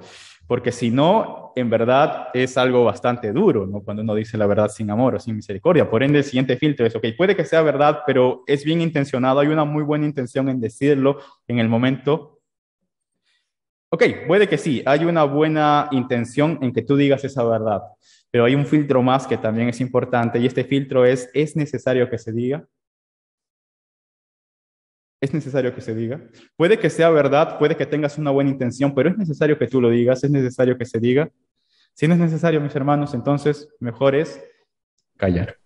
A: porque si no, en verdad es algo bastante duro, ¿no? Cuando uno dice la verdad sin amor o sin misericordia. Por ende, el siguiente filtro es, ok, puede que sea verdad, pero es bien intencionado, hay una muy buena intención en decirlo en el momento. Ok, puede que sí, hay una buena intención en que tú digas esa verdad, pero hay un filtro más que también es importante y este filtro es, ¿es necesario que se diga? Es necesario que se diga. Puede que sea verdad, puede que tengas una buena intención, pero es necesario que tú lo digas, es necesario que se diga. Si no es necesario, mis hermanos, entonces mejor es callar.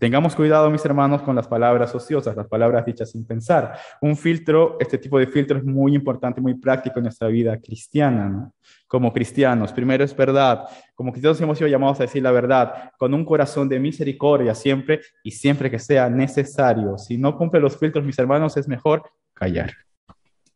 A: Tengamos cuidado, mis hermanos, con las palabras ociosas, las palabras dichas sin pensar. Un filtro, este tipo de filtro es muy importante, muy práctico en nuestra vida cristiana, ¿no? Como cristianos, primero es verdad. Como cristianos hemos sido llamados a decir la verdad, con un corazón de misericordia siempre y siempre que sea necesario. Si no cumple los filtros, mis hermanos, es mejor callar.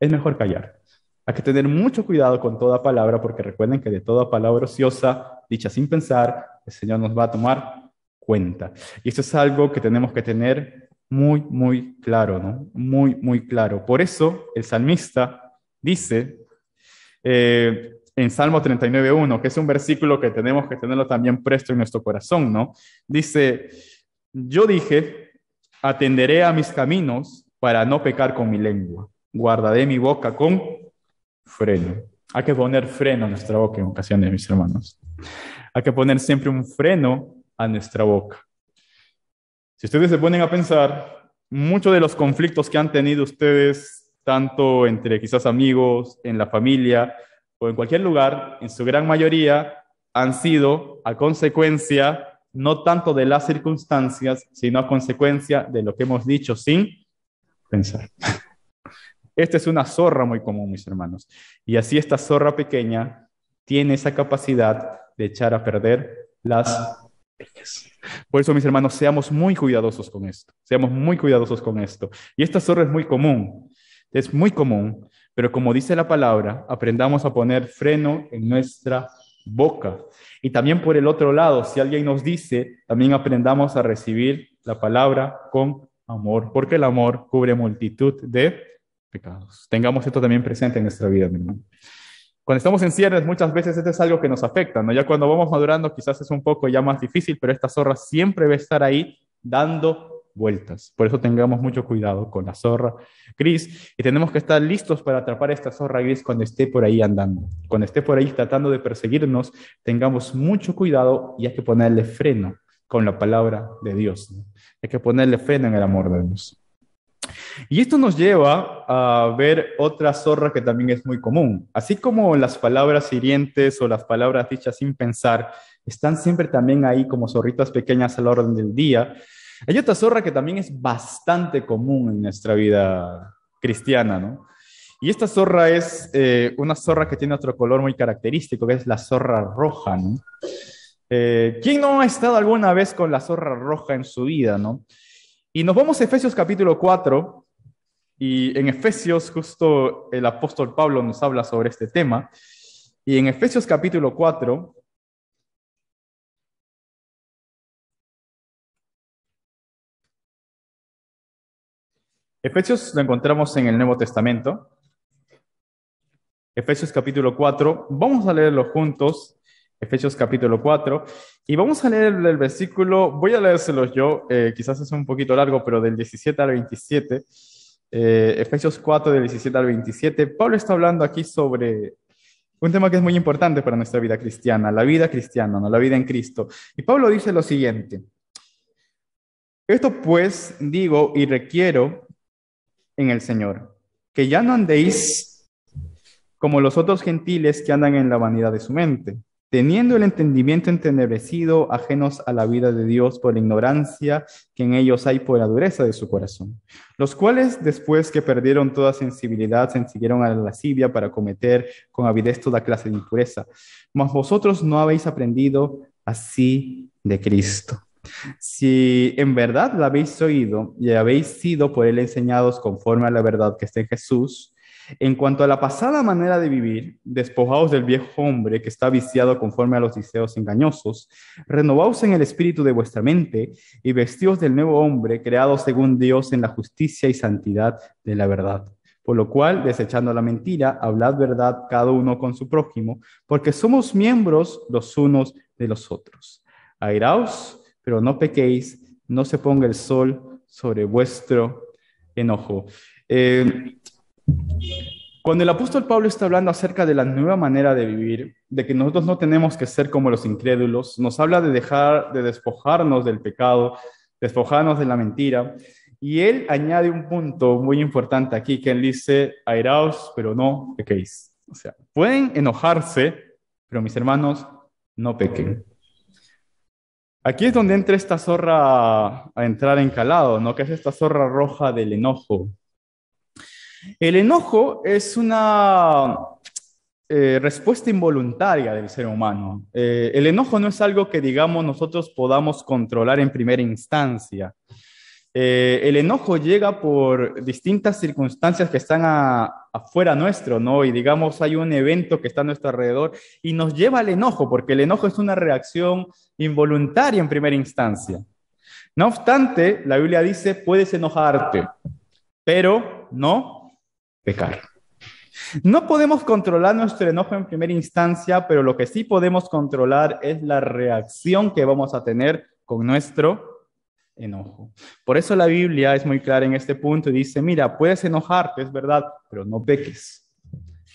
A: Es mejor callar. Hay que tener mucho cuidado con toda palabra, porque recuerden que de toda palabra ociosa, dicha sin pensar, el Señor nos va a tomar cuenta. Y esto es algo que tenemos que tener muy, muy claro, ¿no? Muy, muy claro. Por eso el salmista dice eh, en Salmo 39.1, que es un versículo que tenemos que tenerlo también presto en nuestro corazón, ¿no? Dice, yo dije, atenderé a mis caminos para no pecar con mi lengua, guardaré mi boca con freno. Hay que poner freno a nuestra boca en ocasiones, mis hermanos. Hay que poner siempre un freno a nuestra boca. Si ustedes se ponen a pensar, muchos de los conflictos que han tenido ustedes, tanto entre quizás amigos, en la familia o en cualquier lugar, en su gran mayoría han sido a consecuencia no tanto de las circunstancias, sino a consecuencia de lo que hemos dicho sin pensar. Esta es una zorra muy común, mis hermanos. Y así esta zorra pequeña tiene esa capacidad de echar a perder las por eso, mis hermanos, seamos muy cuidadosos con esto. Seamos muy cuidadosos con esto. Y esta zorra es muy común. Es muy común. Pero como dice la palabra, aprendamos a poner freno en nuestra boca. Y también por el otro lado, si alguien nos dice, también aprendamos a recibir la palabra con amor, porque el amor cubre multitud de pecados. Tengamos esto también presente en nuestra vida, mi hermano. Cuando estamos en cierres, muchas veces esto es algo que nos afecta, ¿no? Ya cuando vamos madurando, quizás es un poco ya más difícil, pero esta zorra siempre va a estar ahí dando vueltas. Por eso tengamos mucho cuidado con la zorra gris y tenemos que estar listos para atrapar a esta zorra gris cuando esté por ahí andando. Cuando esté por ahí tratando de perseguirnos, tengamos mucho cuidado y hay que ponerle freno con la palabra de Dios. Hay que ponerle freno en el amor de Dios. Y esto nos lleva a ver otra zorra que también es muy común. Así como las palabras hirientes o las palabras dichas sin pensar están siempre también ahí como zorritas pequeñas a la orden del día, hay otra zorra que también es bastante común en nuestra vida cristiana, ¿no? Y esta zorra es eh, una zorra que tiene otro color muy característico, que es la zorra roja, ¿no? Eh, ¿Quién no ha estado alguna vez con la zorra roja en su vida, no? Y nos vamos a Efesios capítulo 4, y en Efesios justo el apóstol Pablo nos habla sobre este tema. Y en Efesios capítulo 4, Efesios lo encontramos en el Nuevo Testamento. Efesios capítulo 4, vamos a leerlo juntos. Efesios capítulo 4. Y vamos a leer el versículo, voy a leérselos yo, eh, quizás es un poquito largo, pero del 17 al 27. Eh, Efesios 4, del 17 al 27. Pablo está hablando aquí sobre un tema que es muy importante para nuestra vida cristiana, la vida cristiana, ¿no? la vida en Cristo. Y Pablo dice lo siguiente. Esto pues digo y requiero en el Señor, que ya no andéis como los otros gentiles que andan en la vanidad de su mente teniendo el entendimiento entenebrecido, ajenos a la vida de Dios por ignorancia que en ellos hay por la dureza de su corazón, los cuales después que perdieron toda sensibilidad, se siguieron a la lascivia para cometer con avidez toda clase de impureza. Mas vosotros no habéis aprendido así de Cristo. Si en verdad la habéis oído y habéis sido por él enseñados conforme a la verdad que está en Jesús, en cuanto a la pasada manera de vivir, despojaos del viejo hombre que está viciado conforme a los deseos engañosos, renovaos en el espíritu de vuestra mente y vestíos del nuevo hombre creado según Dios en la justicia y santidad de la verdad. Por lo cual, desechando la mentira, hablad verdad cada uno con su prójimo, porque somos miembros los unos de los otros. Airaos, pero no pequéis, no se ponga el sol sobre vuestro enojo. Eh, cuando el apóstol Pablo está hablando acerca de la nueva manera de vivir, de que nosotros no tenemos que ser como los incrédulos, nos habla de dejar, de despojarnos del pecado, despojarnos de la mentira. Y él añade un punto muy importante aquí, que él dice, airaos, pero no pequéis. O sea, pueden enojarse, pero mis hermanos, no pequen. Aquí es donde entra esta zorra a entrar en calado, ¿no? Que es esta zorra roja del enojo. El enojo es una eh, respuesta involuntaria del ser humano. Eh, el enojo no es algo que, digamos, nosotros podamos controlar en primera instancia. Eh, el enojo llega por distintas circunstancias que están afuera nuestro, ¿no? Y digamos, hay un evento que está a nuestro alrededor y nos lleva al enojo, porque el enojo es una reacción involuntaria en primera instancia. No obstante, la Biblia dice, puedes enojarte, pero no pecar. No podemos controlar nuestro enojo en primera instancia, pero lo que sí podemos controlar es la reacción que vamos a tener con nuestro enojo. Por eso la Biblia es muy clara en este punto y dice, mira, puedes enojarte, es verdad, pero no peques,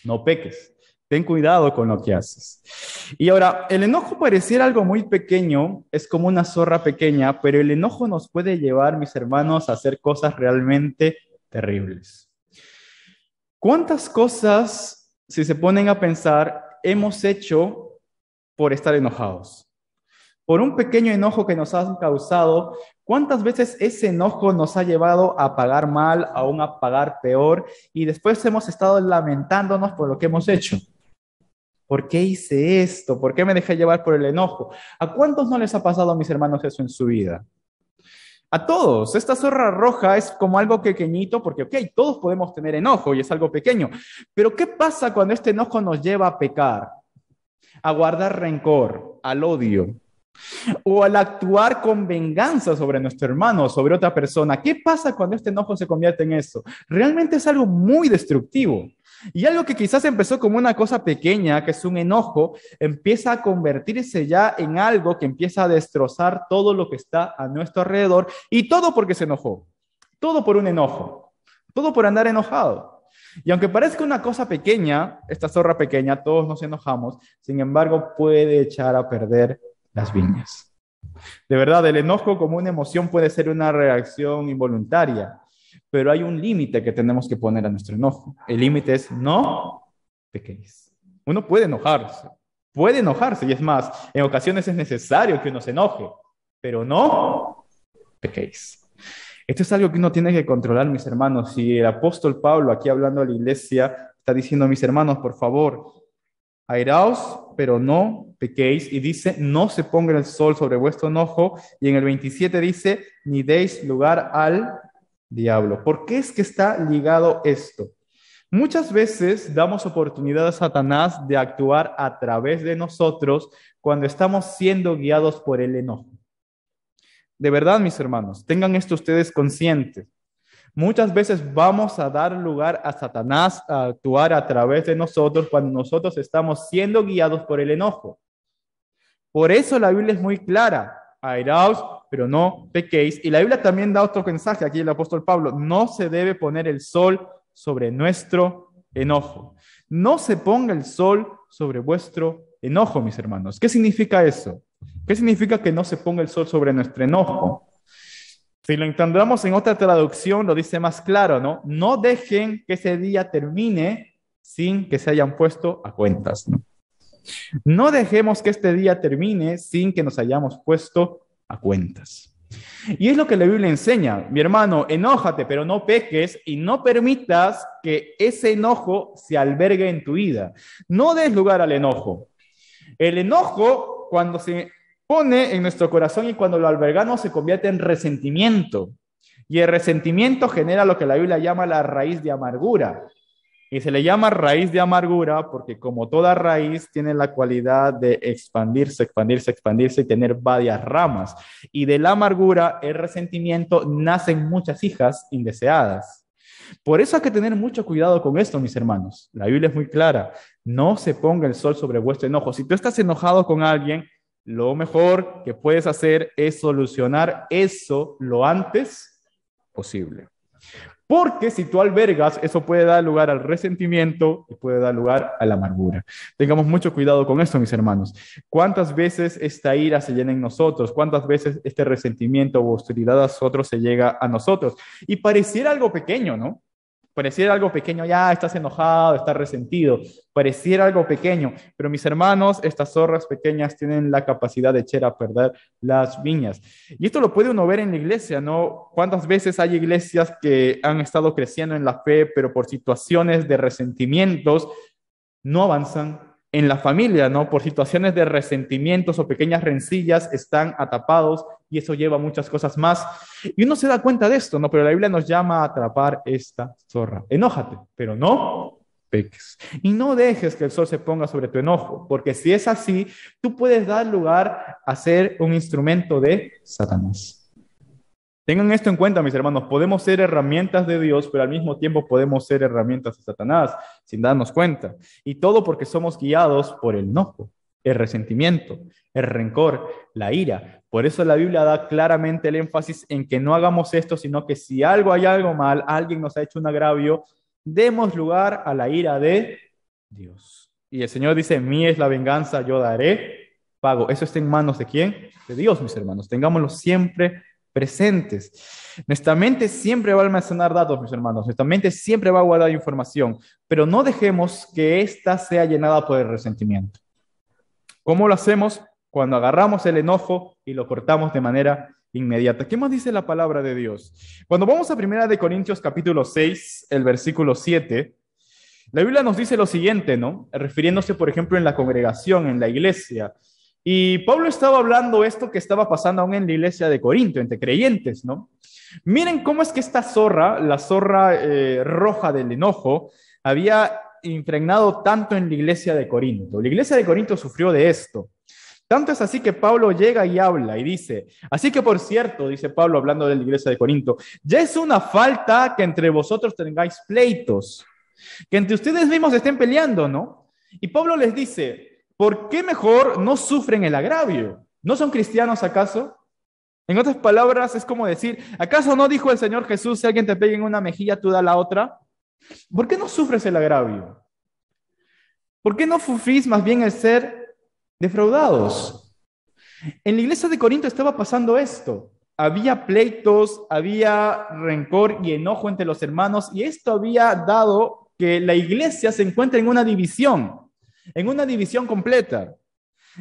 A: no peques. Ten cuidado con lo que haces. Y ahora, el enojo pareciera algo muy pequeño, es como una zorra pequeña, pero el enojo nos puede llevar, mis hermanos, a hacer cosas realmente terribles. ¿Cuántas cosas, si se ponen a pensar, hemos hecho por estar enojados? Por un pequeño enojo que nos han causado, ¿Cuántas veces ese enojo nos ha llevado a pagar mal, aún a pagar peor, y después hemos estado lamentándonos por lo que hemos hecho? ¿Por qué hice esto? ¿Por qué me dejé llevar por el enojo? ¿A cuántos no les ha pasado, a mis hermanos, eso en su vida? A todos. Esta zorra roja es como algo pequeñito, porque, ok, todos podemos tener enojo y es algo pequeño. Pero ¿qué pasa cuando este enojo nos lleva a pecar? A guardar rencor, al odio, o al actuar con venganza sobre nuestro hermano, sobre otra persona. ¿Qué pasa cuando este enojo se convierte en eso? Realmente es algo muy destructivo. Y algo que quizás empezó como una cosa pequeña, que es un enojo, empieza a convertirse ya en algo que empieza a destrozar todo lo que está a nuestro alrededor y todo porque se enojó. Todo por un enojo. Todo por andar enojado. Y aunque parezca una cosa pequeña, esta zorra pequeña, todos nos enojamos, sin embargo puede echar a perder las viñas. De verdad, el enojo como una emoción puede ser una reacción involuntaria, pero hay un límite que tenemos que poner a nuestro enojo. El límite es no pequéis. Uno puede enojarse, puede enojarse, y es más, en ocasiones es necesario que uno se enoje, pero no pequéis. Esto es algo que uno tiene que controlar, mis hermanos. Si el apóstol Pablo, aquí hablando a la iglesia, está diciendo, mis hermanos, por favor, airaos, pero no pequéis. Y dice, no se ponga el sol sobre vuestro enojo. Y en el 27 dice, ni deis lugar al diablo. ¿Por qué es que está ligado esto? Muchas veces damos oportunidad a Satanás de actuar a través de nosotros cuando estamos siendo guiados por el enojo. De verdad, mis hermanos, tengan esto ustedes conscientes. Muchas veces vamos a dar lugar a Satanás a actuar a través de nosotros cuando nosotros estamos siendo guiados por el enojo. Por eso la Biblia es muy clara. Airaos, pero no pequéis. Y la Biblia también da otro mensaje aquí el apóstol Pablo. No se debe poner el sol sobre nuestro enojo. No se ponga el sol sobre vuestro enojo, mis hermanos. ¿Qué significa eso? ¿Qué significa que no se ponga el sol sobre nuestro enojo? Si lo entendamos en otra traducción, lo dice más claro, ¿no? No dejen que ese día termine sin que se hayan puesto a cuentas, ¿no? No dejemos que este día termine sin que nos hayamos puesto a cuentas. Y es lo que la Biblia enseña. Mi hermano, enójate, pero no peques y no permitas que ese enojo se albergue en tu vida. No des lugar al enojo. El enojo, cuando se pone en nuestro corazón y cuando lo albergamos se convierte en resentimiento. Y el resentimiento genera lo que la Biblia llama la raíz de amargura. Y se le llama raíz de amargura porque como toda raíz tiene la cualidad de expandirse, expandirse, expandirse y tener varias ramas. Y de la amargura, el resentimiento, nacen muchas hijas indeseadas. Por eso hay que tener mucho cuidado con esto, mis hermanos. La Biblia es muy clara. No se ponga el sol sobre vuestro enojo. Si tú estás enojado con alguien, lo mejor que puedes hacer es solucionar eso lo antes posible. Porque si tú albergas, eso puede dar lugar al resentimiento y puede dar lugar a la amargura. Tengamos mucho cuidado con esto, mis hermanos. ¿Cuántas veces esta ira se llena en nosotros? ¿Cuántas veces este resentimiento o hostilidad a nosotros se llega a nosotros? Y pareciera algo pequeño, ¿no? Pareciera algo pequeño, ya estás enojado, estás resentido. Pareciera algo pequeño, pero mis hermanos, estas zorras pequeñas tienen la capacidad de echar a perder las viñas. Y esto lo puede uno ver en la iglesia, ¿no? ¿Cuántas veces hay iglesias que han estado creciendo en la fe, pero por situaciones de resentimientos no avanzan? En la familia, ¿no? Por situaciones de resentimientos o pequeñas rencillas están atapados y eso lleva muchas cosas más. Y uno se da cuenta de esto, ¿no? Pero la Biblia nos llama a atrapar esta zorra. Enójate, pero no peques. Y no dejes que el sol se ponga sobre tu enojo, porque si es así, tú puedes dar lugar a ser un instrumento de Satanás. Tengan esto en cuenta, mis hermanos, podemos ser herramientas de Dios, pero al mismo tiempo podemos ser herramientas de Satanás, sin darnos cuenta. Y todo porque somos guiados por el enojo, el resentimiento, el rencor, la ira, por eso la Biblia da claramente el énfasis en que no hagamos esto, sino que si algo hay algo mal, alguien nos ha hecho un agravio, demos lugar a la ira de Dios. Y el Señor dice, mí es la venganza, yo daré pago. Eso está en manos de quién? De Dios, mis hermanos. Tengámoslo siempre presentes. Nuestra mente siempre va a almacenar datos, mis hermanos. Nuestra mente siempre va a guardar información, pero no dejemos que ésta sea llenada por el resentimiento. ¿Cómo lo hacemos? cuando agarramos el enojo y lo cortamos de manera inmediata. ¿Qué más dice la palabra de Dios? Cuando vamos a Primera de Corintios capítulo 6, el versículo 7, la Biblia nos dice lo siguiente, ¿no? Refiriéndose, por ejemplo, en la congregación, en la iglesia. Y Pablo estaba hablando esto que estaba pasando aún en la iglesia de Corinto, entre creyentes, ¿no? Miren cómo es que esta zorra, la zorra eh, roja del enojo, había impregnado tanto en la iglesia de Corinto. La iglesia de Corinto sufrió de esto. Tanto es así que Pablo llega y habla y dice, así que por cierto, dice Pablo hablando de la iglesia de Corinto, ya es una falta que entre vosotros tengáis pleitos, que entre ustedes mismos estén peleando, ¿no? Y Pablo les dice, ¿por qué mejor no sufren el agravio? ¿No son cristianos acaso? En otras palabras, es como decir, ¿acaso no dijo el Señor Jesús, si alguien te pega en una mejilla, tú da la otra? ¿Por qué no sufres el agravio? ¿Por qué no sufrís más bien el ser defraudados. En la iglesia de Corinto estaba pasando esto. Había pleitos, había rencor y enojo entre los hermanos y esto había dado que la iglesia se encuentre en una división, en una división completa.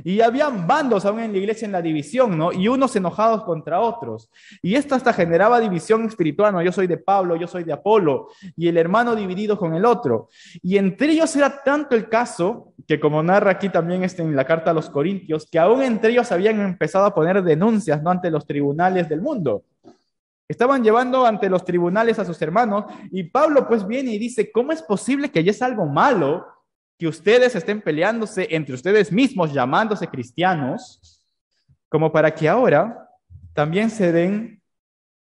A: Y habían bandos aún en la iglesia en la división, ¿no? Y unos enojados contra otros. Y esto hasta generaba división espiritual, ¿no? Yo soy de Pablo, yo soy de Apolo, y el hermano dividido con el otro. Y entre ellos era tanto el caso, que como narra aquí también este en la carta a los Corintios, que aún entre ellos habían empezado a poner denuncias, ¿no? Ante los tribunales del mundo. Estaban llevando ante los tribunales a sus hermanos y Pablo pues viene y dice, ¿cómo es posible que ya es algo malo que ustedes estén peleándose entre ustedes mismos, llamándose cristianos, como para que ahora también se den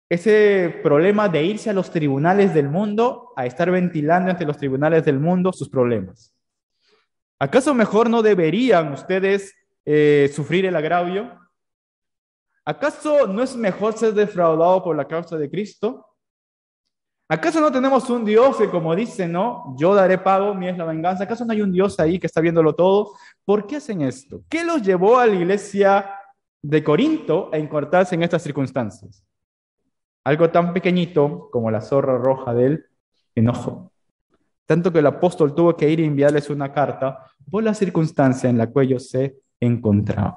A: ese problema de irse a los tribunales del mundo, a estar ventilando ante los tribunales del mundo sus problemas. ¿Acaso mejor no deberían ustedes eh, sufrir el agravio? ¿Acaso no es mejor ser defraudado por la causa de Cristo? ¿Acaso no tenemos un Dios que, como dice, no, yo daré pago, mi es la venganza? ¿Acaso no hay un Dios ahí que está viéndolo todo? ¿Por qué hacen esto? ¿Qué los llevó a la iglesia de Corinto a encortarse en estas circunstancias? Algo tan pequeñito como la zorra roja del enojo. Tanto que el apóstol tuvo que ir a enviarles una carta por la circunstancia en la cual ellos se encontraban.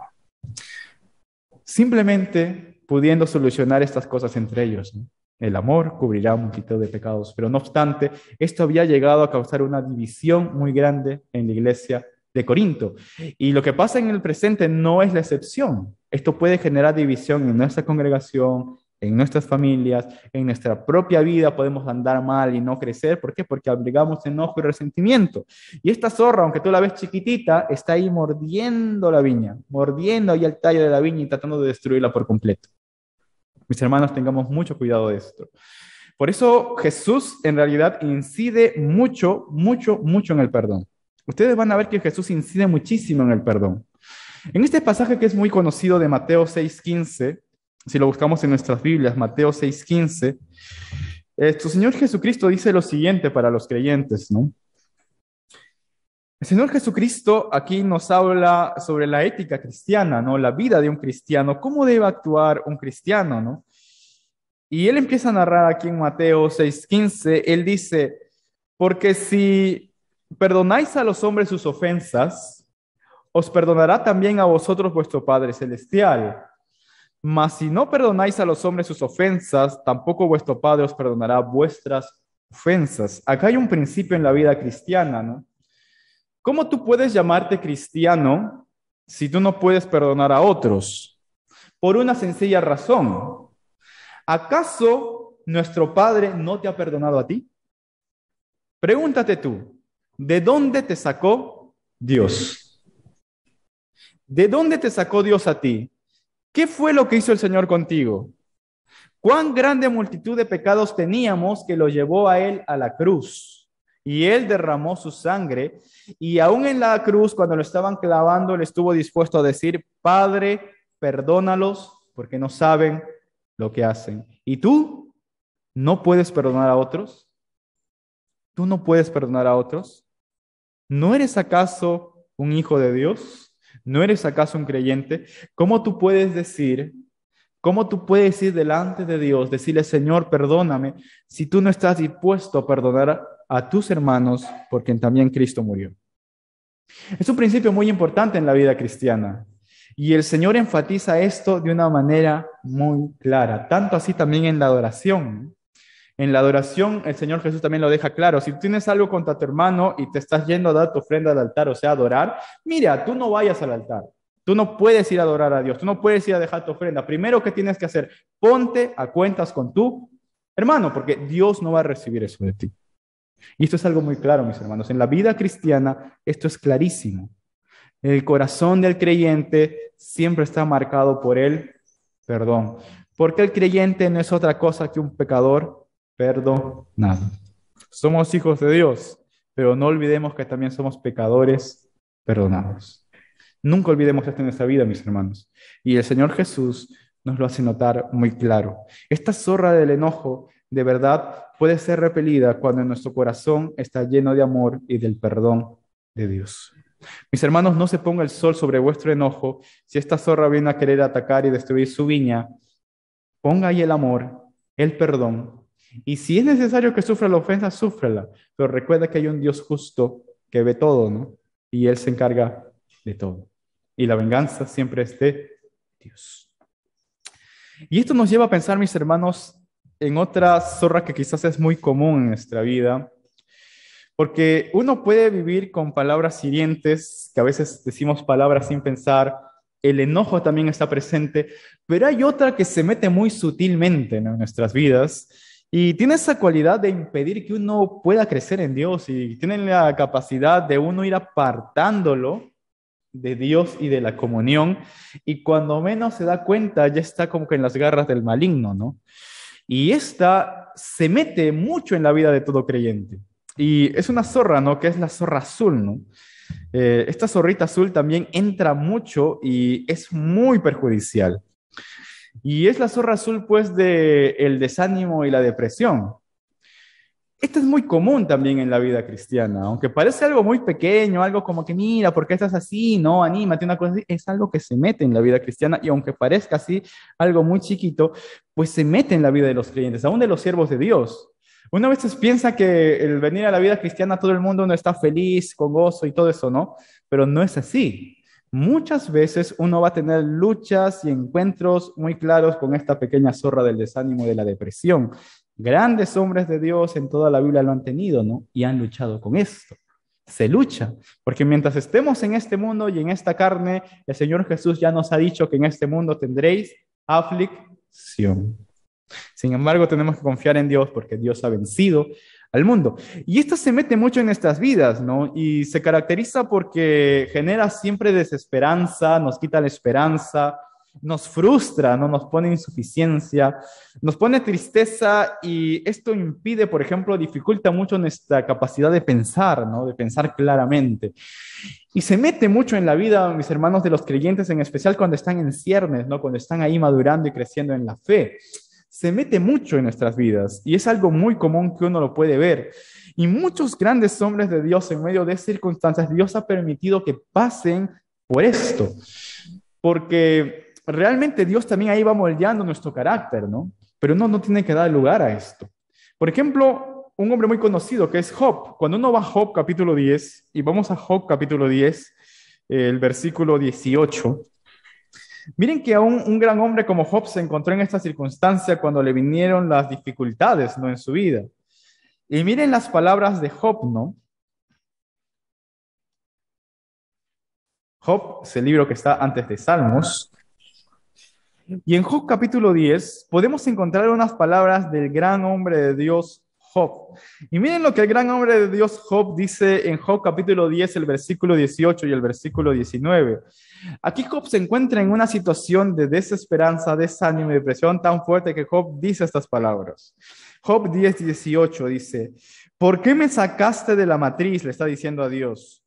A: Simplemente pudiendo solucionar estas cosas entre ellos. ¿no? El amor cubrirá multitud de pecados, pero no obstante, esto había llegado a causar una división muy grande en la iglesia de Corinto. Y lo que pasa en el presente no es la excepción. Esto puede generar división en nuestra congregación, en nuestras familias, en nuestra propia vida podemos andar mal y no crecer. ¿Por qué? Porque abrigamos enojo y resentimiento. Y esta zorra, aunque tú la ves chiquitita, está ahí mordiendo la viña, mordiendo ahí el tallo de la viña y tratando de destruirla por completo. Mis hermanos, tengamos mucho cuidado de esto. Por eso Jesús en realidad incide mucho, mucho, mucho en el perdón. Ustedes van a ver que Jesús incide muchísimo en el perdón. En este pasaje que es muy conocido de Mateo 6:15, si lo buscamos en nuestras Biblias, Mateo 6:15, Nuestro Señor Jesucristo dice lo siguiente para los creyentes, ¿no? El Señor Jesucristo aquí nos habla sobre la ética cristiana, ¿no? La vida de un cristiano, cómo debe actuar un cristiano, ¿no? Y él empieza a narrar aquí en Mateo 6:15, él dice, porque si perdonáis a los hombres sus ofensas, os perdonará también a vosotros vuestro Padre Celestial. Mas si no perdonáis a los hombres sus ofensas, tampoco vuestro Padre os perdonará vuestras ofensas. Acá hay un principio en la vida cristiana, ¿no? ¿Cómo tú puedes llamarte cristiano si tú no puedes perdonar a otros? Por una sencilla razón. ¿Acaso nuestro Padre no te ha perdonado a ti? Pregúntate tú, ¿de dónde te sacó Dios? ¿De dónde te sacó Dios a ti? ¿Qué fue lo que hizo el Señor contigo? ¿Cuán grande multitud de pecados teníamos que lo llevó a Él a la cruz? Y él derramó su sangre y aún en la cruz, cuando lo estaban clavando, le estuvo dispuesto a decir, Padre, perdónalos porque no saben lo que hacen. ¿Y tú no puedes perdonar a otros? ¿Tú no puedes perdonar a otros? ¿No eres acaso un hijo de Dios? ¿No eres acaso un creyente? ¿Cómo tú puedes decir, cómo tú puedes ir delante de Dios, decirle, Señor, perdóname, si tú no estás dispuesto a perdonar a tus hermanos por quien también Cristo murió. Es un principio muy importante en la vida cristiana. Y el Señor enfatiza esto de una manera muy clara, tanto así también en la adoración. En la adoración el Señor Jesús también lo deja claro. Si tienes algo contra tu hermano y te estás yendo a dar tu ofrenda al altar, o sea, adorar, mira, tú no vayas al altar. Tú no puedes ir a adorar a Dios, tú no puedes ir a dejar tu ofrenda. Primero que tienes que hacer, ponte a cuentas con tu hermano, porque Dios no va a recibir eso de ti. Y esto es algo muy claro, mis hermanos. En la vida cristiana esto es clarísimo. El corazón del creyente siempre está marcado por el perdón. Porque el creyente no es otra cosa que un pecador perdonado. Somos hijos de Dios, pero no olvidemos que también somos pecadores perdonados. Nunca olvidemos esto en nuestra vida, mis hermanos. Y el Señor Jesús nos lo hace notar muy claro. Esta zorra del enojo de verdad puede ser repelida cuando nuestro corazón está lleno de amor y del perdón de Dios. Mis hermanos, no se ponga el sol sobre vuestro enojo. Si esta zorra viene a querer atacar y destruir su viña, ponga ahí el amor, el perdón. Y si es necesario que sufra la ofensa, súfrela. Pero recuerda que hay un Dios justo que ve todo, ¿no? Y Él se encarga de todo. Y la venganza siempre es de Dios. Y esto nos lleva a pensar, mis hermanos, en otra zorra que quizás es muy común en nuestra vida, porque uno puede vivir con palabras hirientes, que a veces decimos palabras sin pensar, el enojo también está presente, pero hay otra que se mete muy sutilmente en nuestras vidas y tiene esa cualidad de impedir que uno pueda crecer en Dios y tiene la capacidad de uno ir apartándolo de Dios y de la comunión y cuando menos se da cuenta ya está como que en las garras del maligno, ¿no? Y esta se mete mucho en la vida de todo creyente. Y es una zorra, ¿no? Que es la zorra azul, ¿no? Eh, esta zorrita azul también entra mucho y es muy perjudicial. Y es la zorra azul, pues, de el desánimo y la depresión. Esto es muy común también en la vida cristiana, aunque parece algo muy pequeño, algo como que mira, ¿por qué estás así? No, anímate, una cosa así, es algo que se mete en la vida cristiana y aunque parezca así algo muy chiquito, pues se mete en la vida de los creyentes, aún de los siervos de Dios. Una vez piensa que el venir a la vida cristiana todo el mundo no está feliz, con gozo y todo eso, ¿no? Pero no es así. Muchas veces uno va a tener luchas y encuentros muy claros con esta pequeña zorra del desánimo y de la depresión. Grandes hombres de Dios en toda la Biblia lo han tenido, ¿no? Y han luchado con esto. Se lucha, porque mientras estemos en este mundo y en esta carne, el Señor Jesús ya nos ha dicho que en este mundo tendréis aflicción. Sin embargo, tenemos que confiar en Dios porque Dios ha vencido al mundo. Y esto se mete mucho en nuestras vidas, ¿no? Y se caracteriza porque genera siempre desesperanza, nos quita la esperanza, nos frustra, ¿no? nos pone insuficiencia, nos pone tristeza y esto impide, por ejemplo, dificulta mucho nuestra capacidad de pensar, ¿no? de pensar claramente. Y se mete mucho en la vida, mis hermanos, de los creyentes, en especial cuando están en ciernes, ¿no? cuando están ahí madurando y creciendo en la fe. se mete mucho en nuestras vidas y es algo muy común que uno lo puede ver. Y muchos grandes hombres de Dios en medio de circunstancias, Dios ha permitido que pasen por esto, porque realmente Dios también ahí va moldeando nuestro carácter, ¿no? Pero uno no tiene que dar lugar a esto. Por ejemplo, un hombre muy conocido que es Job. Cuando uno va a Job capítulo 10, y vamos a Job capítulo 10, el versículo 18, miren que aún un gran hombre como Job se encontró en esta circunstancia cuando le vinieron las dificultades, ¿no? En su vida. Y miren las palabras de Job, ¿no? Job es el libro que está antes de Salmos. Y en Job capítulo 10 podemos encontrar unas palabras del gran hombre de Dios Job. Y miren lo que el gran hombre de Dios Job dice en Job capítulo 10, el versículo 18 y el versículo 19. Aquí Job se encuentra en una situación de desesperanza, desánimo y depresión tan fuerte que Job dice estas palabras. Job 10, 18 dice, ¿por qué me sacaste de la matriz? Le está diciendo a Dios.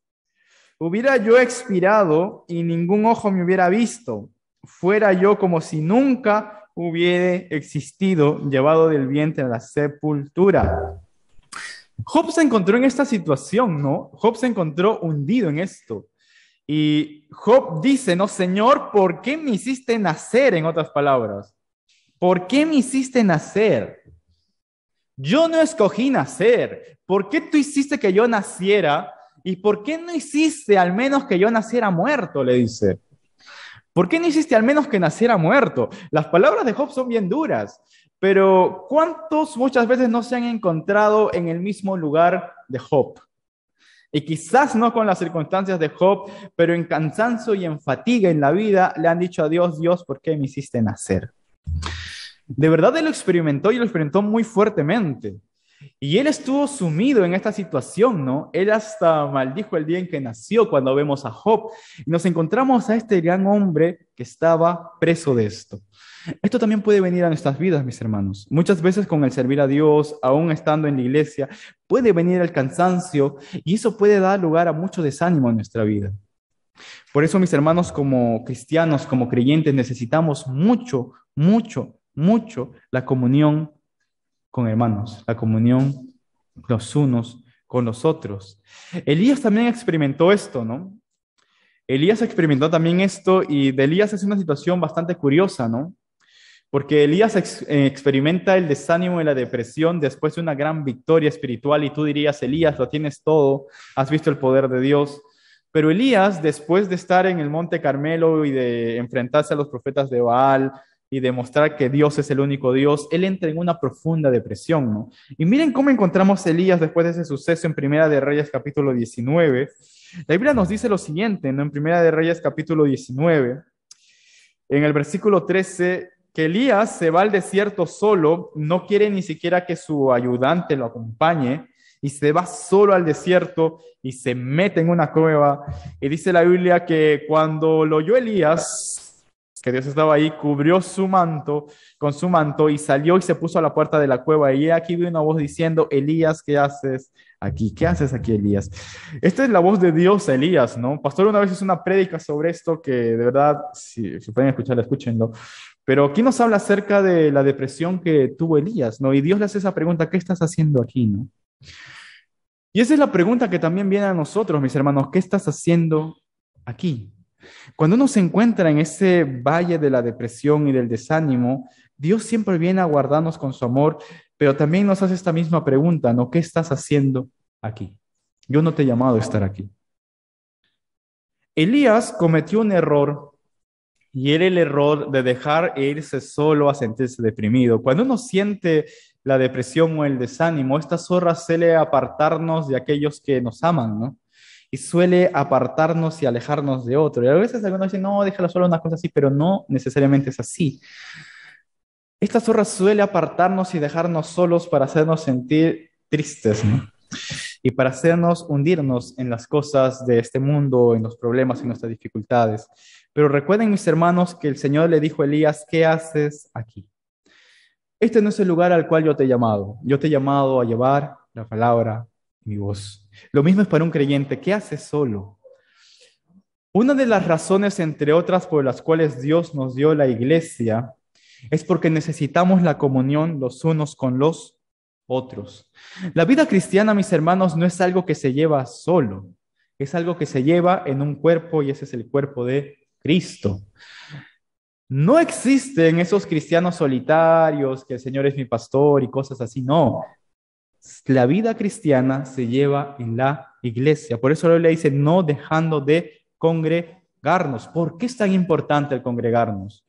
A: Hubiera yo expirado y ningún ojo me hubiera visto. Fuera yo como si nunca hubiera existido, llevado del vientre a la sepultura. Job se encontró en esta situación, ¿no? Job se encontró hundido en esto. Y Job dice, no, Señor, ¿por qué me hiciste nacer? En otras palabras, ¿por qué me hiciste nacer? Yo no escogí nacer. ¿Por qué tú hiciste que yo naciera? ¿Y por qué no hiciste al menos que yo naciera muerto? Le dice. ¿Por qué no hiciste al menos que naciera muerto? Las palabras de Job son bien duras, pero ¿cuántos muchas veces no se han encontrado en el mismo lugar de Job? Y quizás no con las circunstancias de Job, pero en cansancio y en fatiga en la vida le han dicho a Dios, Dios, ¿por qué me hiciste nacer? De verdad él lo experimentó y lo experimentó muy fuertemente. Y él estuvo sumido en esta situación, ¿no? Él hasta maldijo el día en que nació cuando vemos a Job. Y nos encontramos a este gran hombre que estaba preso de esto. Esto también puede venir a nuestras vidas, mis hermanos. Muchas veces con el servir a Dios, aún estando en la iglesia, puede venir el cansancio y eso puede dar lugar a mucho desánimo en nuestra vida. Por eso, mis hermanos, como cristianos, como creyentes, necesitamos mucho, mucho, mucho la comunión con hermanos, la comunión los unos con los otros. Elías también experimentó esto, ¿no? Elías experimentó también esto y de Elías es una situación bastante curiosa, ¿no? Porque Elías experimenta el desánimo y la depresión después de una gran victoria espiritual y tú dirías, Elías, lo tienes todo, has visto el poder de Dios. Pero Elías, después de estar en el Monte Carmelo y de enfrentarse a los profetas de Baal, y demostrar que Dios es el único Dios, él entra en una profunda depresión, ¿no? Y miren cómo encontramos a Elías después de ese suceso en Primera de Reyes capítulo 19. La Biblia nos dice lo siguiente, ¿no? En Primera de Reyes capítulo 19, en el versículo 13, que Elías se va al desierto solo, no quiere ni siquiera que su ayudante lo acompañe, y se va solo al desierto y se mete en una cueva. Y dice la Biblia que cuando lo oyó Elías, que Dios estaba ahí, cubrió su manto con su manto y salió y se puso a la puerta de la cueva. Y aquí vi una voz diciendo, Elías, ¿qué haces aquí? ¿Qué haces aquí, Elías? Esta es la voz de Dios, Elías, ¿no? Pastor una vez hizo una prédica sobre esto que de verdad, si, si pueden escucharla, escúchenlo. Pero aquí nos habla acerca de la depresión que tuvo Elías, ¿no? Y Dios le hace esa pregunta, ¿qué estás haciendo aquí, no? Y esa es la pregunta que también viene a nosotros, mis hermanos, ¿qué estás haciendo aquí? Cuando uno se encuentra en ese valle de la depresión y del desánimo, Dios siempre viene a guardarnos con su amor, pero también nos hace esta misma pregunta, ¿no? ¿Qué estás haciendo aquí? Yo no te he llamado a estar aquí. Elías cometió un error y era el error de dejar irse solo a sentirse deprimido. Cuando uno siente la depresión o el desánimo, esta zorra suele apartarnos de aquellos que nos aman, ¿no? Y suele apartarnos y alejarnos de otro. Y a veces algunos dicen, no, déjalo solo una cosa así, pero no necesariamente es así. Esta zorra suele apartarnos y dejarnos solos para hacernos sentir tristes, ¿no? Y para hacernos hundirnos en las cosas de este mundo, en los problemas y nuestras dificultades. Pero recuerden, mis hermanos, que el Señor le dijo a Elías, ¿qué haces aquí? Este no es el lugar al cual yo te he llamado. Yo te he llamado a llevar la palabra mi voz. Lo mismo es para un creyente. ¿Qué hace solo? Una de las razones, entre otras, por las cuales Dios nos dio la iglesia, es porque necesitamos la comunión los unos con los otros. La vida cristiana, mis hermanos, no es algo que se lleva solo, es algo que se lleva en un cuerpo y ese es el cuerpo de Cristo. No existen esos cristianos solitarios, que el Señor es mi pastor y cosas así, no. La vida cristiana se lleva en la iglesia. Por eso la Biblia dice, no dejando de congregarnos. ¿Por qué es tan importante el congregarnos?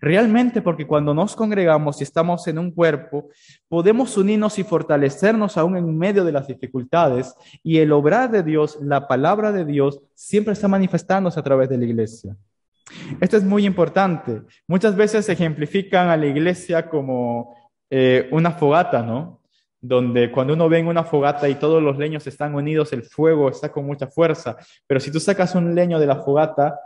A: Realmente porque cuando nos congregamos y estamos en un cuerpo, podemos unirnos y fortalecernos aún en medio de las dificultades y el obrar de Dios, la palabra de Dios, siempre está manifestándose a través de la iglesia. Esto es muy importante. Muchas veces ejemplifican a la iglesia como eh, una fogata, ¿no? Donde cuando uno ve en una fogata y todos los leños están unidos, el fuego está con mucha fuerza. Pero si tú sacas un leño de la fogata,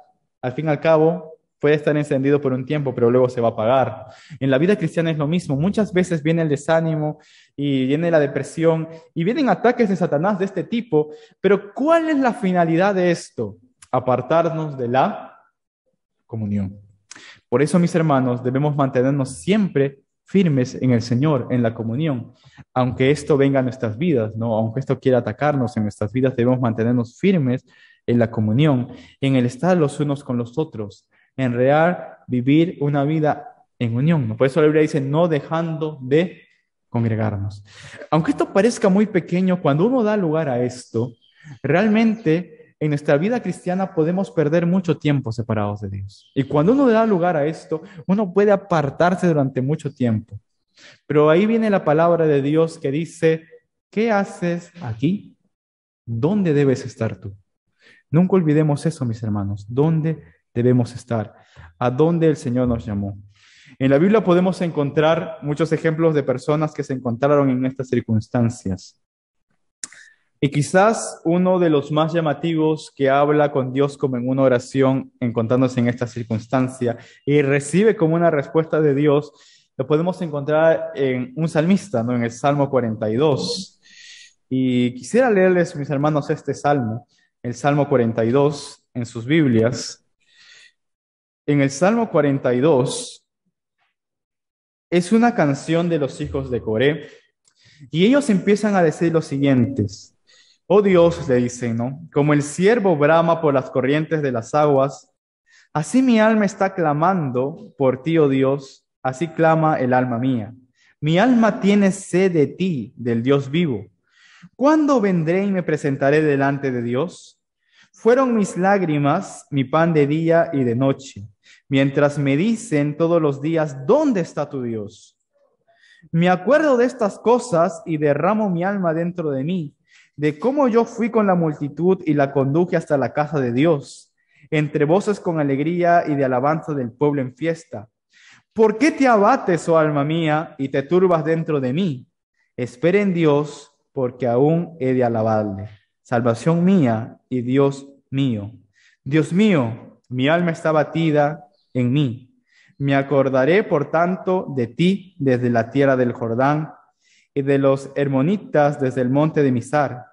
A: al fin y al cabo puede estar encendido por un tiempo, pero luego se va a apagar. En la vida cristiana es lo mismo. Muchas veces viene el desánimo y viene la depresión y vienen ataques de Satanás de este tipo, pero ¿cuál es la finalidad de esto? Apartarnos de la comunión. Por eso, mis hermanos, debemos mantenernos siempre firmes en el Señor, en la comunión. Aunque esto venga a nuestras vidas, ¿no? Aunque esto quiera atacarnos en nuestras vidas, debemos mantenernos firmes en la comunión, en el estar los unos con los otros, en real vivir una vida en unión. Por eso la Biblia dice, no dejando de congregarnos. Aunque esto parezca muy pequeño, cuando uno da lugar a esto, realmente en nuestra vida cristiana podemos perder mucho tiempo separados de Dios. Y cuando uno da lugar a esto, uno puede apartarse durante mucho tiempo. Pero ahí viene la palabra de Dios que dice, ¿qué haces aquí? ¿Dónde debes estar tú? Nunca olvidemos eso, mis hermanos. ¿Dónde debemos estar, a dónde el Señor nos llamó. En la Biblia podemos encontrar muchos ejemplos de personas que se encontraron en estas circunstancias. Y quizás uno de los más llamativos que habla con Dios como en una oración, encontrándose en esta circunstancia, y recibe como una respuesta de Dios, lo podemos encontrar en un salmista, ¿no? en el Salmo 42. Y quisiera leerles, mis hermanos, este salmo, el Salmo 42, en sus Biblias en el Salmo 42 es una canción de los hijos de Coré y ellos empiezan a decir lo siguientes. Oh Dios, le dicen, ¿no? Como el siervo brama por las corrientes de las aguas, así mi alma está clamando por ti, oh Dios, así clama el alma mía. Mi alma tiene sed de ti, del Dios vivo. ¿Cuándo vendré y me presentaré delante de Dios? Fueron mis lágrimas mi pan de día y de noche, mientras me dicen todos los días, ¿dónde está tu Dios? Me acuerdo de estas cosas y derramo mi alma dentro de mí, de cómo yo fui con la multitud y la conduje hasta la casa de Dios, entre voces con alegría y de alabanza del pueblo en fiesta. ¿Por qué te abates, oh alma mía, y te turbas dentro de mí? Espera en Dios, porque aún he de alabarle salvación mía y Dios mío. Dios mío, mi alma está batida en mí. Me acordaré, por tanto, de ti desde la tierra del Jordán y de los hermonitas desde el monte de Misar.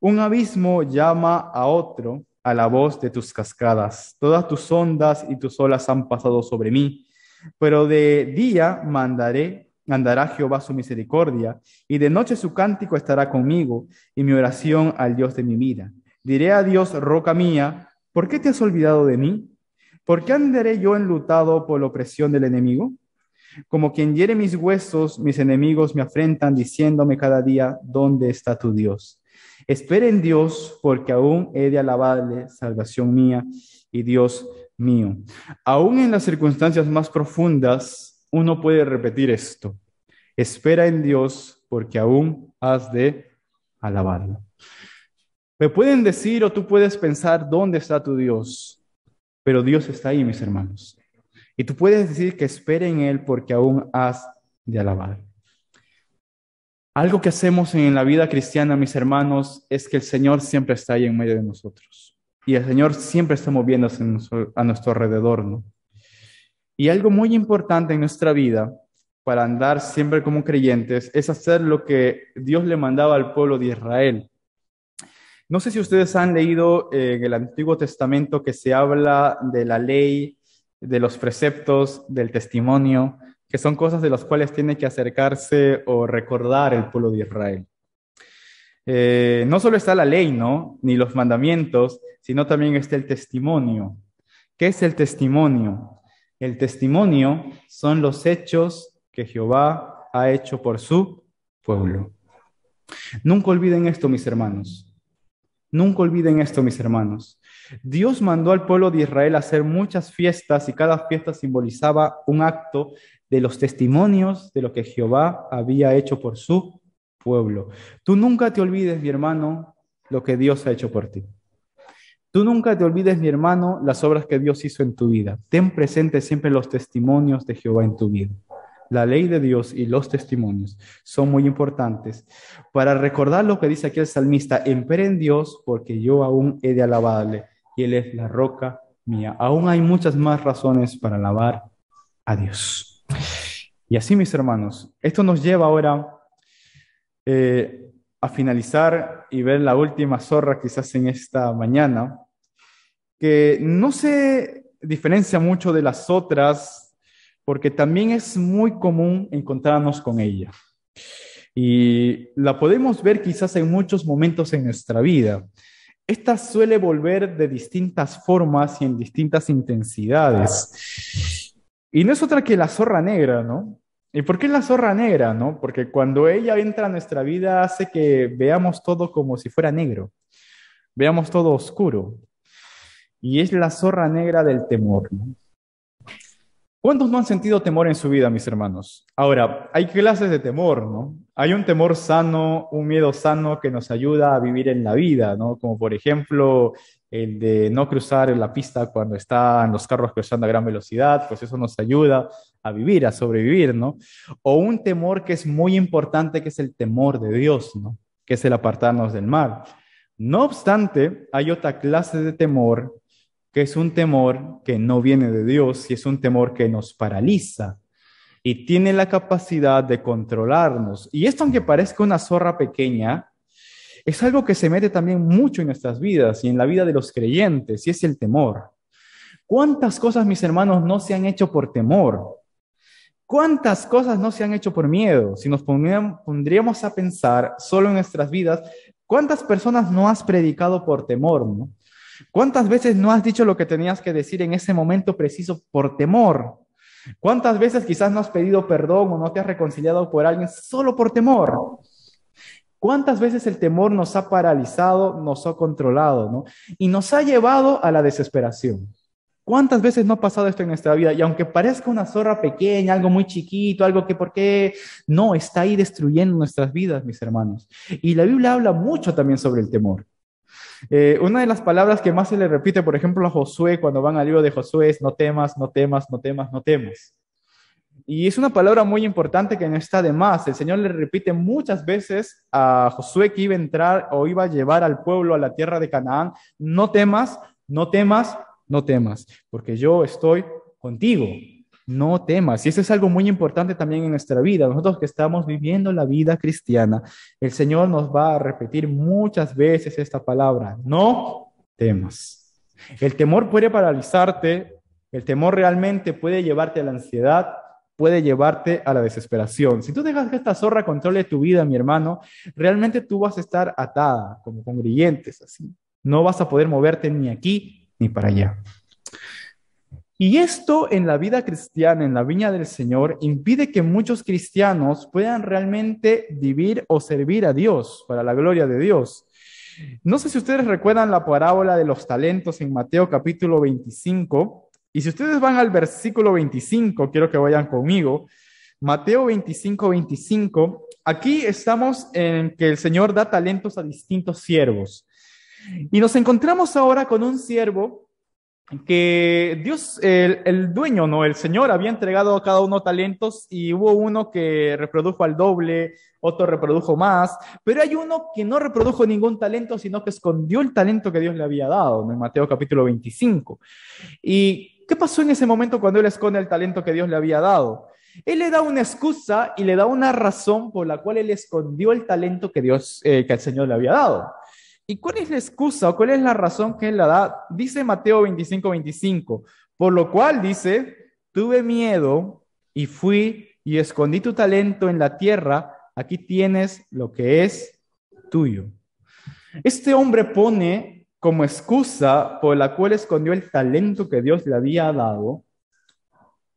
A: Un abismo llama a otro a la voz de tus cascadas. Todas tus ondas y tus olas han pasado sobre mí, pero de día mandaré andará Jehová su misericordia, y de noche su cántico estará conmigo, y mi oración al Dios de mi vida. Diré a Dios, roca mía, ¿por qué te has olvidado de mí? ¿Por qué andaré yo enlutado por la opresión del enemigo? Como quien hiere mis huesos, mis enemigos me afrentan, diciéndome cada día, ¿dónde está tu Dios? Espere en Dios, porque aún he de alabarle, salvación mía y Dios mío. Aún en las circunstancias más profundas, uno puede repetir esto. Espera en Dios porque aún has de alabarlo. Me pueden decir o tú puedes pensar dónde está tu Dios, pero Dios está ahí, mis hermanos. Y tú puedes decir que espere en Él porque aún has de alabar. Algo que hacemos en la vida cristiana, mis hermanos, es que el Señor siempre está ahí en medio de nosotros. Y el Señor siempre está moviéndose a nuestro alrededor, ¿no? Y algo muy importante en nuestra vida para andar siempre como creyentes es hacer lo que Dios le mandaba al pueblo de Israel. No sé si ustedes han leído en el Antiguo Testamento que se habla de la ley, de los preceptos, del testimonio, que son cosas de las cuales tiene que acercarse o recordar el pueblo de Israel. Eh, no solo está la ley, ¿no? Ni los mandamientos, sino también está el testimonio. ¿Qué es el testimonio? El testimonio son los hechos que Jehová ha hecho por su pueblo. Nunca olviden esto, mis hermanos. Nunca olviden esto, mis hermanos. Dios mandó al pueblo de Israel hacer muchas fiestas y cada fiesta simbolizaba un acto de los testimonios de lo que Jehová había hecho por su pueblo. Tú nunca te olvides, mi hermano, lo que Dios ha hecho por ti. Tú nunca te olvides, mi hermano, las obras que Dios hizo en tu vida. Ten presente siempre los testimonios de Jehová en tu vida. La ley de Dios y los testimonios son muy importantes para recordar lo que dice aquí el salmista, empere en Dios porque yo aún he de alabarle y Él es la roca mía. Aún hay muchas más razones para alabar a Dios. Y así, mis hermanos, esto nos lleva ahora eh, a finalizar y ver la última zorra quizás en esta mañana, que no se diferencia mucho de las otras porque también es muy común encontrarnos con ella. Y la podemos ver quizás en muchos momentos en nuestra vida. Esta suele volver de distintas formas y en distintas intensidades. Y no es otra que la zorra negra, ¿no? ¿Y por qué la zorra negra, no? Porque cuando ella entra a nuestra vida hace que veamos todo como si fuera negro, veamos todo oscuro. Y es la zorra negra del temor, ¿no? ¿Cuántos no han sentido temor en su vida, mis hermanos? Ahora, hay clases de temor, ¿no? Hay un temor sano, un miedo sano que nos ayuda a vivir en la vida, ¿no? Como por ejemplo el de no cruzar la pista cuando están los carros cruzando a gran velocidad, pues eso nos ayuda a vivir, a sobrevivir, ¿no? O un temor que es muy importante, que es el temor de Dios, ¿no? Que es el apartarnos del mal. No obstante, hay otra clase de temor que es un temor que no viene de Dios y es un temor que nos paraliza y tiene la capacidad de controlarnos. Y esto, aunque parezca una zorra pequeña, es algo que se mete también mucho en nuestras vidas y en la vida de los creyentes, y es el temor. ¿Cuántas cosas, mis hermanos, no se han hecho por temor? ¿Cuántas cosas no se han hecho por miedo? Si nos pondríamos a pensar solo en nuestras vidas, ¿cuántas personas no has predicado por temor? ¿no? ¿Cuántas veces no has dicho lo que tenías que decir en ese momento preciso por temor? ¿Cuántas veces quizás no has pedido perdón o no te has reconciliado por alguien solo por temor? ¿Cuántas veces el temor nos ha paralizado, nos ha controlado, ¿no? Y nos ha llevado a la desesperación. ¿Cuántas veces no ha pasado esto en nuestra vida? Y aunque parezca una zorra pequeña, algo muy chiquito, algo que por qué, no, está ahí destruyendo nuestras vidas, mis hermanos. Y la Biblia habla mucho también sobre el temor. Eh, una de las palabras que más se le repite, por ejemplo, a Josué cuando van al libro de Josué es no temas, no temas, no temas, no temas. Y es una palabra muy importante que no está de más. El Señor le repite muchas veces a Josué que iba a entrar o iba a llevar al pueblo a la tierra de Canaán, no temas, no temas, no temas, porque yo estoy contigo no temas. Y eso es algo muy importante también en nuestra vida. Nosotros que estamos viviendo la vida cristiana, el Señor nos va a repetir muchas veces esta palabra, no temas. El temor puede paralizarte, el temor realmente puede llevarte a la ansiedad, puede llevarte a la desesperación. Si tú dejas que esta zorra controle tu vida, mi hermano, realmente tú vas a estar atada, como con grillentes, así. No vas a poder moverte ni aquí ni para allá. Y esto en la vida cristiana, en la viña del Señor, impide que muchos cristianos puedan realmente vivir o servir a Dios para la gloria de Dios. No sé si ustedes recuerdan la parábola de los talentos en Mateo capítulo 25. Y si ustedes van al versículo 25, quiero que vayan conmigo. Mateo 25, 25. Aquí estamos en que el Señor da talentos a distintos siervos. Y nos encontramos ahora con un siervo que Dios, el, dueño, no, el Señor había entregado a cada uno talentos y hubo uno que reprodujo al doble, otro reprodujo más, pero hay uno que no reprodujo ningún talento, sino que escondió el talento que Dios le había dado, en Mateo capítulo 25. ¿Y qué pasó en ese momento cuando él esconde el talento que Dios le había dado? Él le da una excusa y le da una razón por la cual él escondió el talento que Dios, eh, que el Señor le había dado. ¿Y cuál es la excusa o cuál es la razón que él la da? Dice Mateo 25, 25, por lo cual dice, tuve miedo y fui y escondí tu talento en la tierra, aquí tienes lo que es tuyo. Este hombre pone como excusa por la cual escondió el talento que Dios le había dado,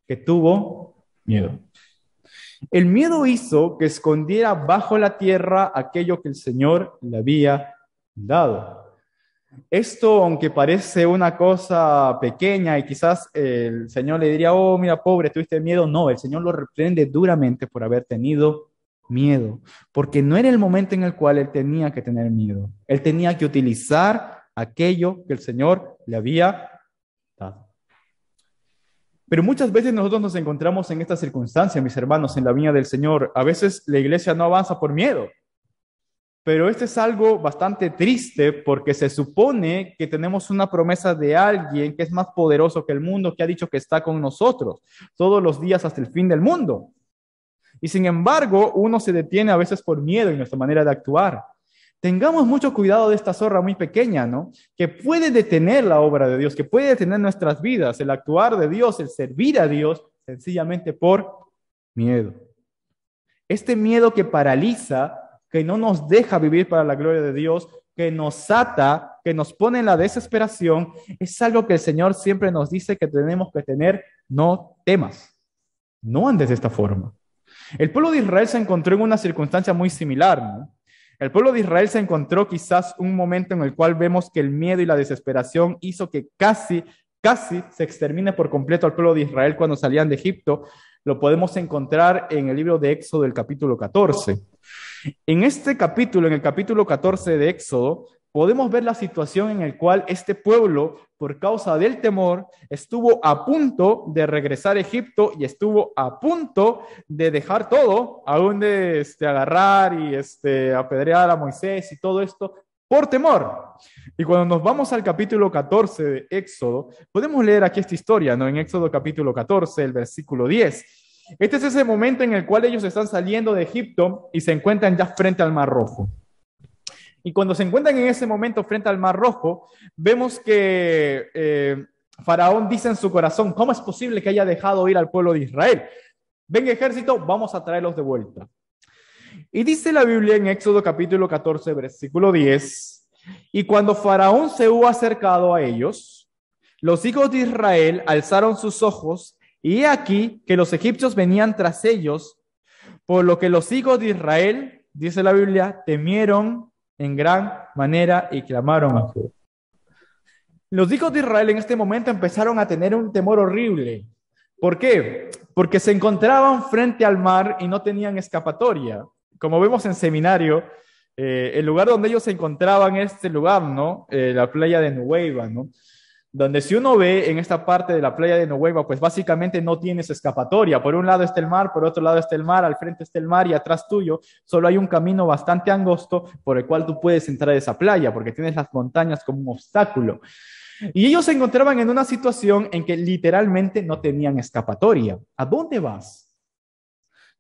A: que tuvo miedo. El miedo hizo que escondiera bajo la tierra aquello que el Señor le había dado. Esto, aunque parece una cosa pequeña y quizás el Señor le diría, oh, mira, pobre, tuviste miedo, no, el Señor lo reprende duramente por haber tenido miedo, porque no era el momento en el cual él tenía que tener miedo. Él tenía que utilizar aquello que el Señor le había dado. Pero muchas veces nosotros nos encontramos en esta circunstancia, mis hermanos, en la viña del Señor. A veces la iglesia no avanza por miedo. Pero este es algo bastante triste porque se supone que tenemos una promesa de alguien que es más poderoso que el mundo, que ha dicho que está con nosotros todos los días hasta el fin del mundo. Y sin embargo, uno se detiene a veces por miedo en nuestra manera de actuar. Tengamos mucho cuidado de esta zorra muy pequeña, ¿no? Que puede detener la obra de Dios, que puede detener nuestras vidas, el actuar de Dios, el servir a Dios, sencillamente por miedo. Este miedo que paraliza que no nos deja vivir para la gloria de Dios, que nos ata, que nos pone en la desesperación, es algo que el Señor siempre nos dice que tenemos que tener, no temas, no andes de esta forma. El pueblo de Israel se encontró en una circunstancia muy similar. El pueblo de Israel se encontró quizás un momento en el cual vemos que el miedo y la desesperación hizo que casi, casi se extermine por completo al pueblo de Israel cuando salían de Egipto. Lo podemos encontrar en el libro de Éxodo, el capítulo 14. En este capítulo, en el capítulo 14 de Éxodo, podemos ver la situación en la cual este pueblo, por causa del temor, estuvo a punto de regresar a Egipto y estuvo a punto de dejar todo, aún de este, agarrar y este, apedrear a Moisés y todo esto, por temor. Y cuando nos vamos al capítulo 14 de Éxodo, podemos leer aquí esta historia, ¿no? En Éxodo capítulo 14, el versículo 10. Este es ese momento en el cual ellos están saliendo de Egipto y se encuentran ya frente al Mar Rojo. Y cuando se encuentran en ese momento frente al Mar Rojo, vemos que eh, Faraón dice en su corazón, ¿cómo es posible que haya dejado ir al pueblo de Israel? Venga ejército, vamos a traerlos de vuelta. Y dice la Biblia en Éxodo capítulo 14, versículo 10, y cuando Faraón se hubo acercado a ellos, los hijos de Israel alzaron sus ojos y aquí que los egipcios venían tras ellos, por lo que los hijos de Israel, dice la Biblia, temieron en gran manera y clamaron a Jehová. Los hijos de Israel en este momento empezaron a tener un temor horrible. ¿Por qué? Porque se encontraban frente al mar y no tenían escapatoria. Como vemos en seminario, eh, el lugar donde ellos se encontraban es este lugar, ¿no? Eh, la playa de Nueva, ¿no? Donde si uno ve en esta parte de la playa de Nueva, pues básicamente no tienes escapatoria. Por un lado está el mar, por otro lado está el mar, al frente está el mar y atrás tuyo solo hay un camino bastante angosto por el cual tú puedes entrar a esa playa, porque tienes las montañas como un obstáculo. Y ellos se encontraban en una situación en que literalmente no tenían escapatoria. ¿A dónde vas?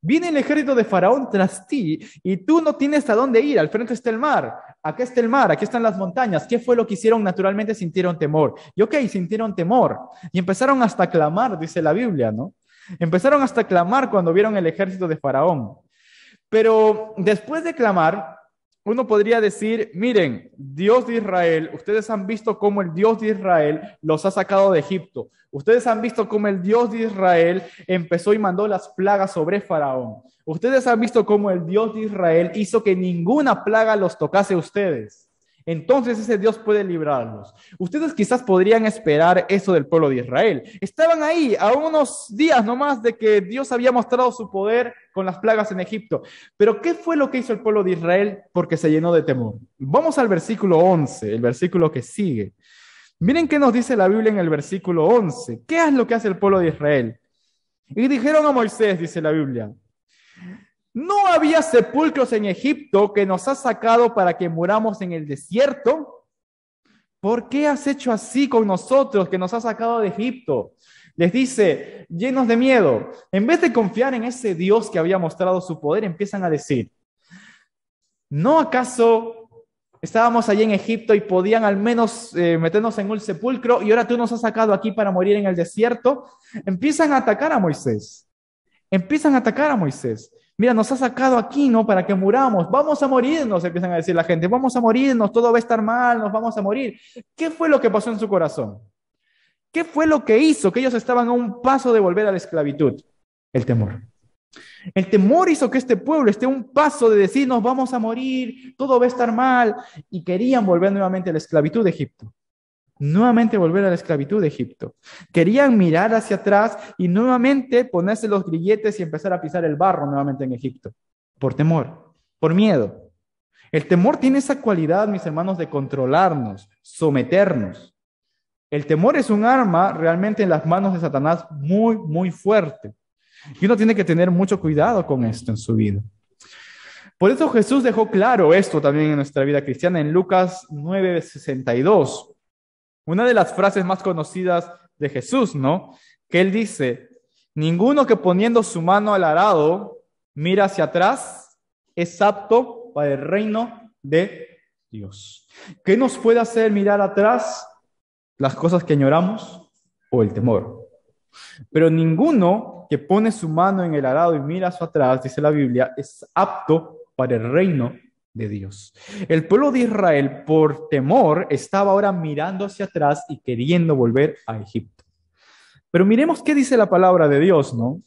A: Viene el ejército de Faraón tras ti y tú no tienes a dónde ir. Al frente está el mar. Acá está el mar, aquí están las montañas. ¿Qué fue lo que hicieron? Naturalmente sintieron temor. Y ok, sintieron temor. Y empezaron hasta a clamar, dice la Biblia, ¿no? Empezaron hasta a clamar cuando vieron el ejército de Faraón. Pero después de clamar, uno podría decir, miren, Dios de Israel, ustedes han visto cómo el Dios de Israel los ha sacado de Egipto. Ustedes han visto cómo el Dios de Israel empezó y mandó las plagas sobre Faraón. Ustedes han visto cómo el Dios de Israel hizo que ninguna plaga los tocase a ustedes entonces ese Dios puede librarlos. Ustedes quizás podrían esperar eso del pueblo de Israel. Estaban ahí a unos días nomás de que Dios había mostrado su poder con las plagas en Egipto. Pero ¿qué fue lo que hizo el pueblo de Israel? Porque se llenó de temor. Vamos al versículo 11, el versículo que sigue. Miren qué nos dice la Biblia en el versículo 11. ¿Qué es lo que hace el pueblo de Israel? Y dijeron a Moisés, dice la Biblia, ¿No había sepulcros en Egipto que nos has sacado para que muramos en el desierto? ¿Por qué has hecho así con nosotros que nos has sacado de Egipto? Les dice, llenos de miedo, en vez de confiar en ese Dios que había mostrado su poder, empiezan a decir, ¿no acaso estábamos allí en Egipto y podían al menos eh, meternos en un sepulcro y ahora tú nos has sacado aquí para morir en el desierto? Empiezan a atacar a Moisés. empiezan a atacar a Moisés. Mira, nos ha sacado aquí, ¿no? Para que muramos. Vamos a morirnos, empiezan a decir la gente. Vamos a morirnos, todo va a estar mal, nos vamos a morir. ¿Qué fue lo que pasó en su corazón? ¿Qué fue lo que hizo que ellos estaban a un paso de volver a la esclavitud? El temor. El temor hizo que este pueblo esté a un paso de decir, nos vamos a morir, todo va a estar mal, y querían volver nuevamente a la esclavitud de Egipto. Nuevamente volver a la esclavitud de Egipto. Querían mirar hacia atrás y nuevamente ponerse los grilletes y empezar a pisar el barro nuevamente en Egipto. Por temor, por miedo. El temor tiene esa cualidad, mis hermanos, de controlarnos, someternos. El temor es un arma realmente en las manos de Satanás muy, muy fuerte. Y uno tiene que tener mucho cuidado con esto en su vida. Por eso Jesús dejó claro esto también en nuestra vida cristiana en Lucas 9:62. Una de las frases más conocidas de Jesús, ¿no? Que él dice, ninguno que poniendo su mano al arado mira hacia atrás es apto para el reino de Dios. ¿Qué nos puede hacer mirar atrás? Las cosas que añoramos o el temor. Pero ninguno que pone su mano en el arado y mira hacia atrás, dice la Biblia, es apto para el reino Dios. El pueblo de Israel, por temor, estaba ahora mirando hacia atrás y queriendo volver a Egipto. Pero miremos qué dice la palabra de Dios, ¿no?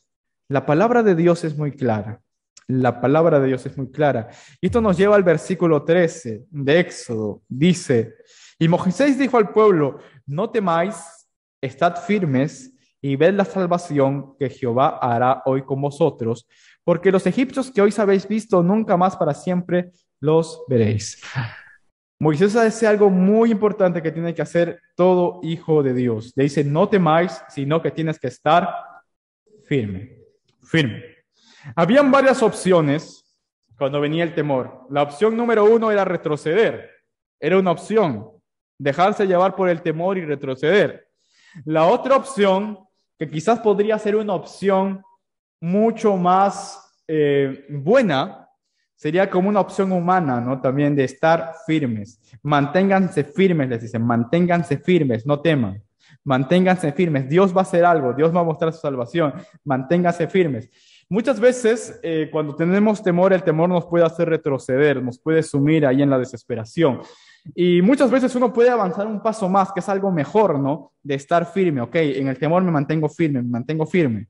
A: La palabra de Dios es muy clara. La palabra de Dios es muy clara. Y esto nos lleva al versículo 13 de Éxodo. Dice, y Moisés dijo al pueblo, no temáis, estad firmes y ved la salvación que Jehová hará hoy con vosotros, porque los egipcios que hoy habéis visto, nunca más para siempre los veréis. Moisés hace algo muy importante que tiene que hacer todo hijo de Dios. Le dice, no temáis, sino que tienes que estar firme, firme. Habían varias opciones cuando venía el temor. La opción número uno era retroceder. Era una opción, dejarse llevar por el temor y retroceder. La otra opción que quizás podría ser una opción mucho más eh, buena, sería como una opción humana, ¿no? También de estar firmes. Manténganse firmes, les dicen, manténganse firmes, no teman. Manténganse firmes. Dios va a hacer algo, Dios va a mostrar su salvación. Manténganse firmes. Muchas veces, eh, cuando tenemos temor, el temor nos puede hacer retroceder, nos puede sumir ahí en la desesperación. Y muchas veces uno puede avanzar un paso más, que es algo mejor, ¿no? De estar firme, ok, en el temor me mantengo firme, me mantengo firme.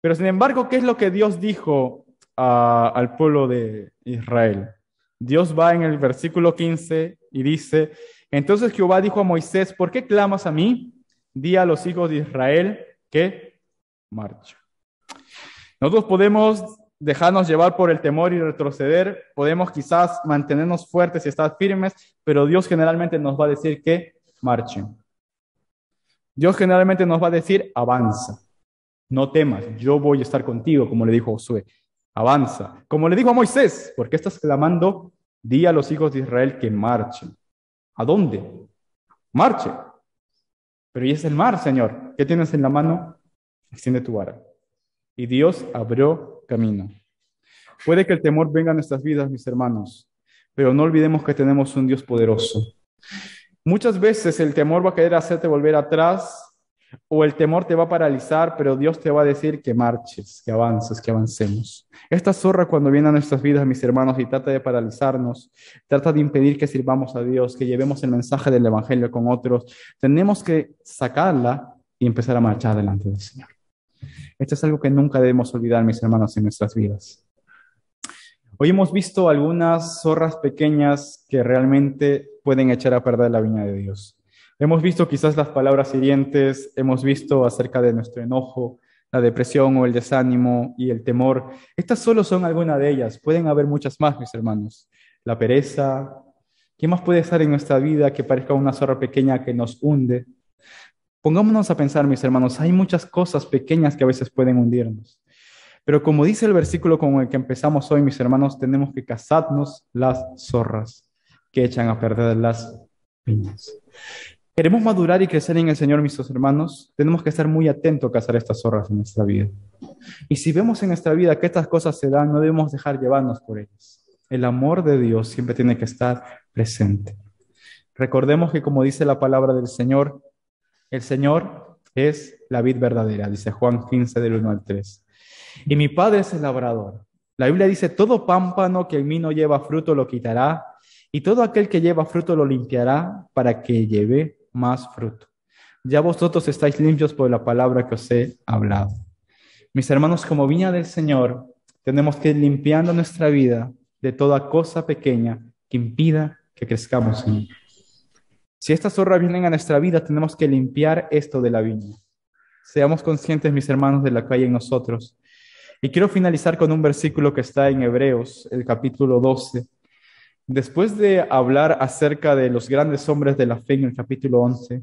A: Pero sin embargo, ¿qué es lo que Dios dijo al pueblo de Israel? Dios va en el versículo 15 y dice, entonces Jehová dijo a Moisés, ¿por qué clamas a mí? Di a los hijos de Israel que marcha. Nosotros podemos dejarnos llevar por el temor y retroceder, podemos quizás mantenernos fuertes y estar firmes, pero Dios generalmente nos va a decir que marchen. Dios generalmente nos va a decir, avanza, no temas, yo voy a estar contigo, como le dijo Josué, avanza. Como le dijo a Moisés, ¿por qué estás clamando? Di a los hijos de Israel que marchen. ¿A dónde? Marche. Pero ¿y es el mar, Señor? ¿Qué tienes en la mano? Extiende tu vara. Y Dios abrió camino. Puede que el temor venga a nuestras vidas, mis hermanos, pero no olvidemos que tenemos un Dios poderoso. Muchas veces el temor va a querer hacerte volver atrás o el temor te va a paralizar, pero Dios te va a decir que marches, que avances, que avancemos. Esta zorra cuando viene a nuestras vidas, mis hermanos, y trata de paralizarnos, trata de impedir que sirvamos a Dios, que llevemos el mensaje del Evangelio con otros, tenemos que sacarla y empezar a marchar delante del Señor. Esto es algo que nunca debemos olvidar, mis hermanos, en nuestras vidas. Hoy hemos visto algunas zorras pequeñas que realmente pueden echar a perder la viña de Dios. Hemos visto quizás las palabras hirientes, hemos visto acerca de nuestro enojo, la depresión o el desánimo y el temor. Estas solo son algunas de ellas. Pueden haber muchas más, mis hermanos. La pereza. ¿Qué más puede estar en nuestra vida que parezca una zorra pequeña que nos hunde? Pongámonos a pensar, mis hermanos, hay muchas cosas pequeñas que a veces pueden hundirnos. Pero como dice el versículo con el que empezamos hoy, mis hermanos, tenemos que cazarnos las zorras que echan a perder las piñas. Queremos madurar y crecer en el Señor, mis hermanos, tenemos que estar muy atentos a cazar estas zorras en nuestra vida. Y si vemos en nuestra vida que estas cosas se dan, no debemos dejar llevarnos por ellas. El amor de Dios siempre tiene que estar presente. Recordemos que como dice la palabra del Señor, el Señor es la vid verdadera, dice Juan 15 del 1 al 3. Y mi Padre es el labrador. La Biblia dice, todo pámpano que en mí no lleva fruto lo quitará, y todo aquel que lleva fruto lo limpiará para que lleve más fruto. Ya vosotros estáis limpios por la palabra que os he hablado. Mis hermanos, como viña del Señor, tenemos que ir limpiando nuestra vida de toda cosa pequeña que impida que crezcamos en Si estas zorras vienen a nuestra vida, tenemos que limpiar esto de la viña. Seamos conscientes, mis hermanos, de la que hay en nosotros. Y quiero finalizar con un versículo que está en Hebreos, el capítulo 12. Después de hablar acerca de los grandes hombres de la fe en el capítulo 11,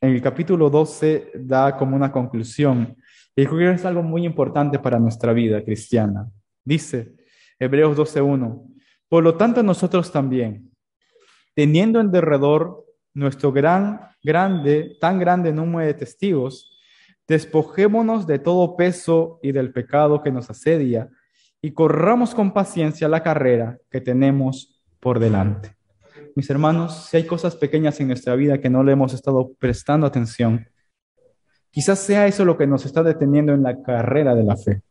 A: en el capítulo 12 da como una conclusión. Y creo que es algo muy importante para nuestra vida cristiana. Dice Hebreos 12.1, por lo tanto nosotros también, teniendo en derredor nuestro gran, grande, tan grande número de testigos, despojémonos de todo peso y del pecado que nos asedia y corramos con paciencia la carrera que tenemos por delante mis hermanos, si hay cosas pequeñas en nuestra vida que no le hemos estado prestando atención, quizás sea eso lo que nos está deteniendo en la carrera de la fe.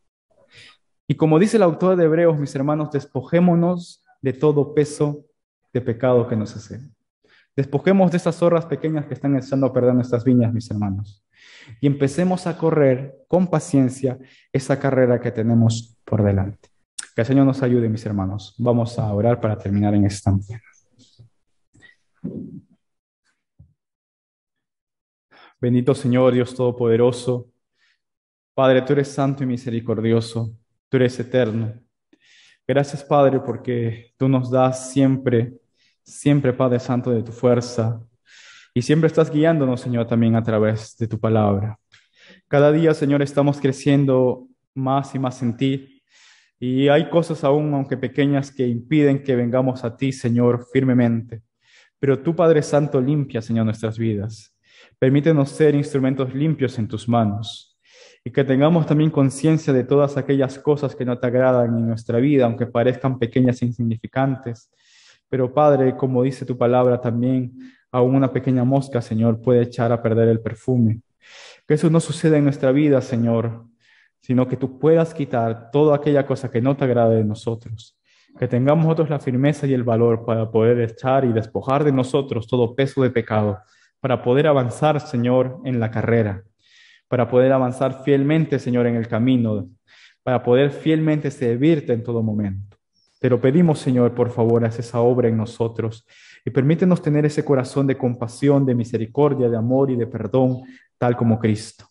A: Y como dice el autor de Hebreos, mis hermanos, despojémonos de todo peso de pecado que nos hace. Despojemos de esas zorras pequeñas que están echando a perder nuestras viñas, mis hermanos. Y empecemos a correr con paciencia esa carrera que tenemos por delante. Que el Señor nos ayude, mis hermanos. Vamos a orar para terminar en esta mañana. Bendito Señor, Dios Todopoderoso. Padre, tú eres santo y misericordioso, tú eres eterno. Gracias, Padre, porque tú nos das siempre, siempre, Padre Santo, de tu fuerza. Y siempre estás guiándonos, Señor, también a través de tu palabra. Cada día, Señor, estamos creciendo más y más en ti. Y hay cosas aún, aunque pequeñas, que impiden que vengamos a ti, Señor, firmemente. Pero tú, Padre Santo, limpia, Señor, nuestras vidas. Permítenos ser instrumentos limpios en tus manos y que tengamos también conciencia de todas aquellas cosas que no te agradan en nuestra vida, aunque parezcan pequeñas e insignificantes. Pero Padre, como dice tu palabra también, aún una pequeña mosca, Señor, puede echar a perder el perfume. Que eso no suceda en nuestra vida, Señor, sino que tú puedas quitar toda aquella cosa que no te agrade de nosotros que tengamos nosotros la firmeza y el valor para poder echar y despojar de nosotros todo peso de pecado, para poder avanzar, Señor, en la carrera, para poder avanzar fielmente, Señor, en el camino, para poder fielmente servirte en todo momento. Te lo pedimos, Señor, por favor, haz esa obra en nosotros y permítenos tener ese corazón de compasión, de misericordia, de amor y de perdón, tal como Cristo.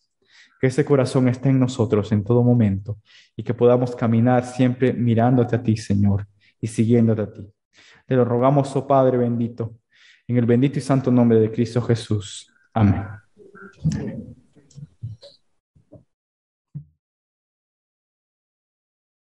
A: Que ese corazón esté en nosotros en todo momento y que podamos caminar siempre mirándote a ti, Señor, y siguiéndote a ti. Te lo rogamos, oh Padre bendito, en el bendito y santo nombre de Cristo Jesús. Amén.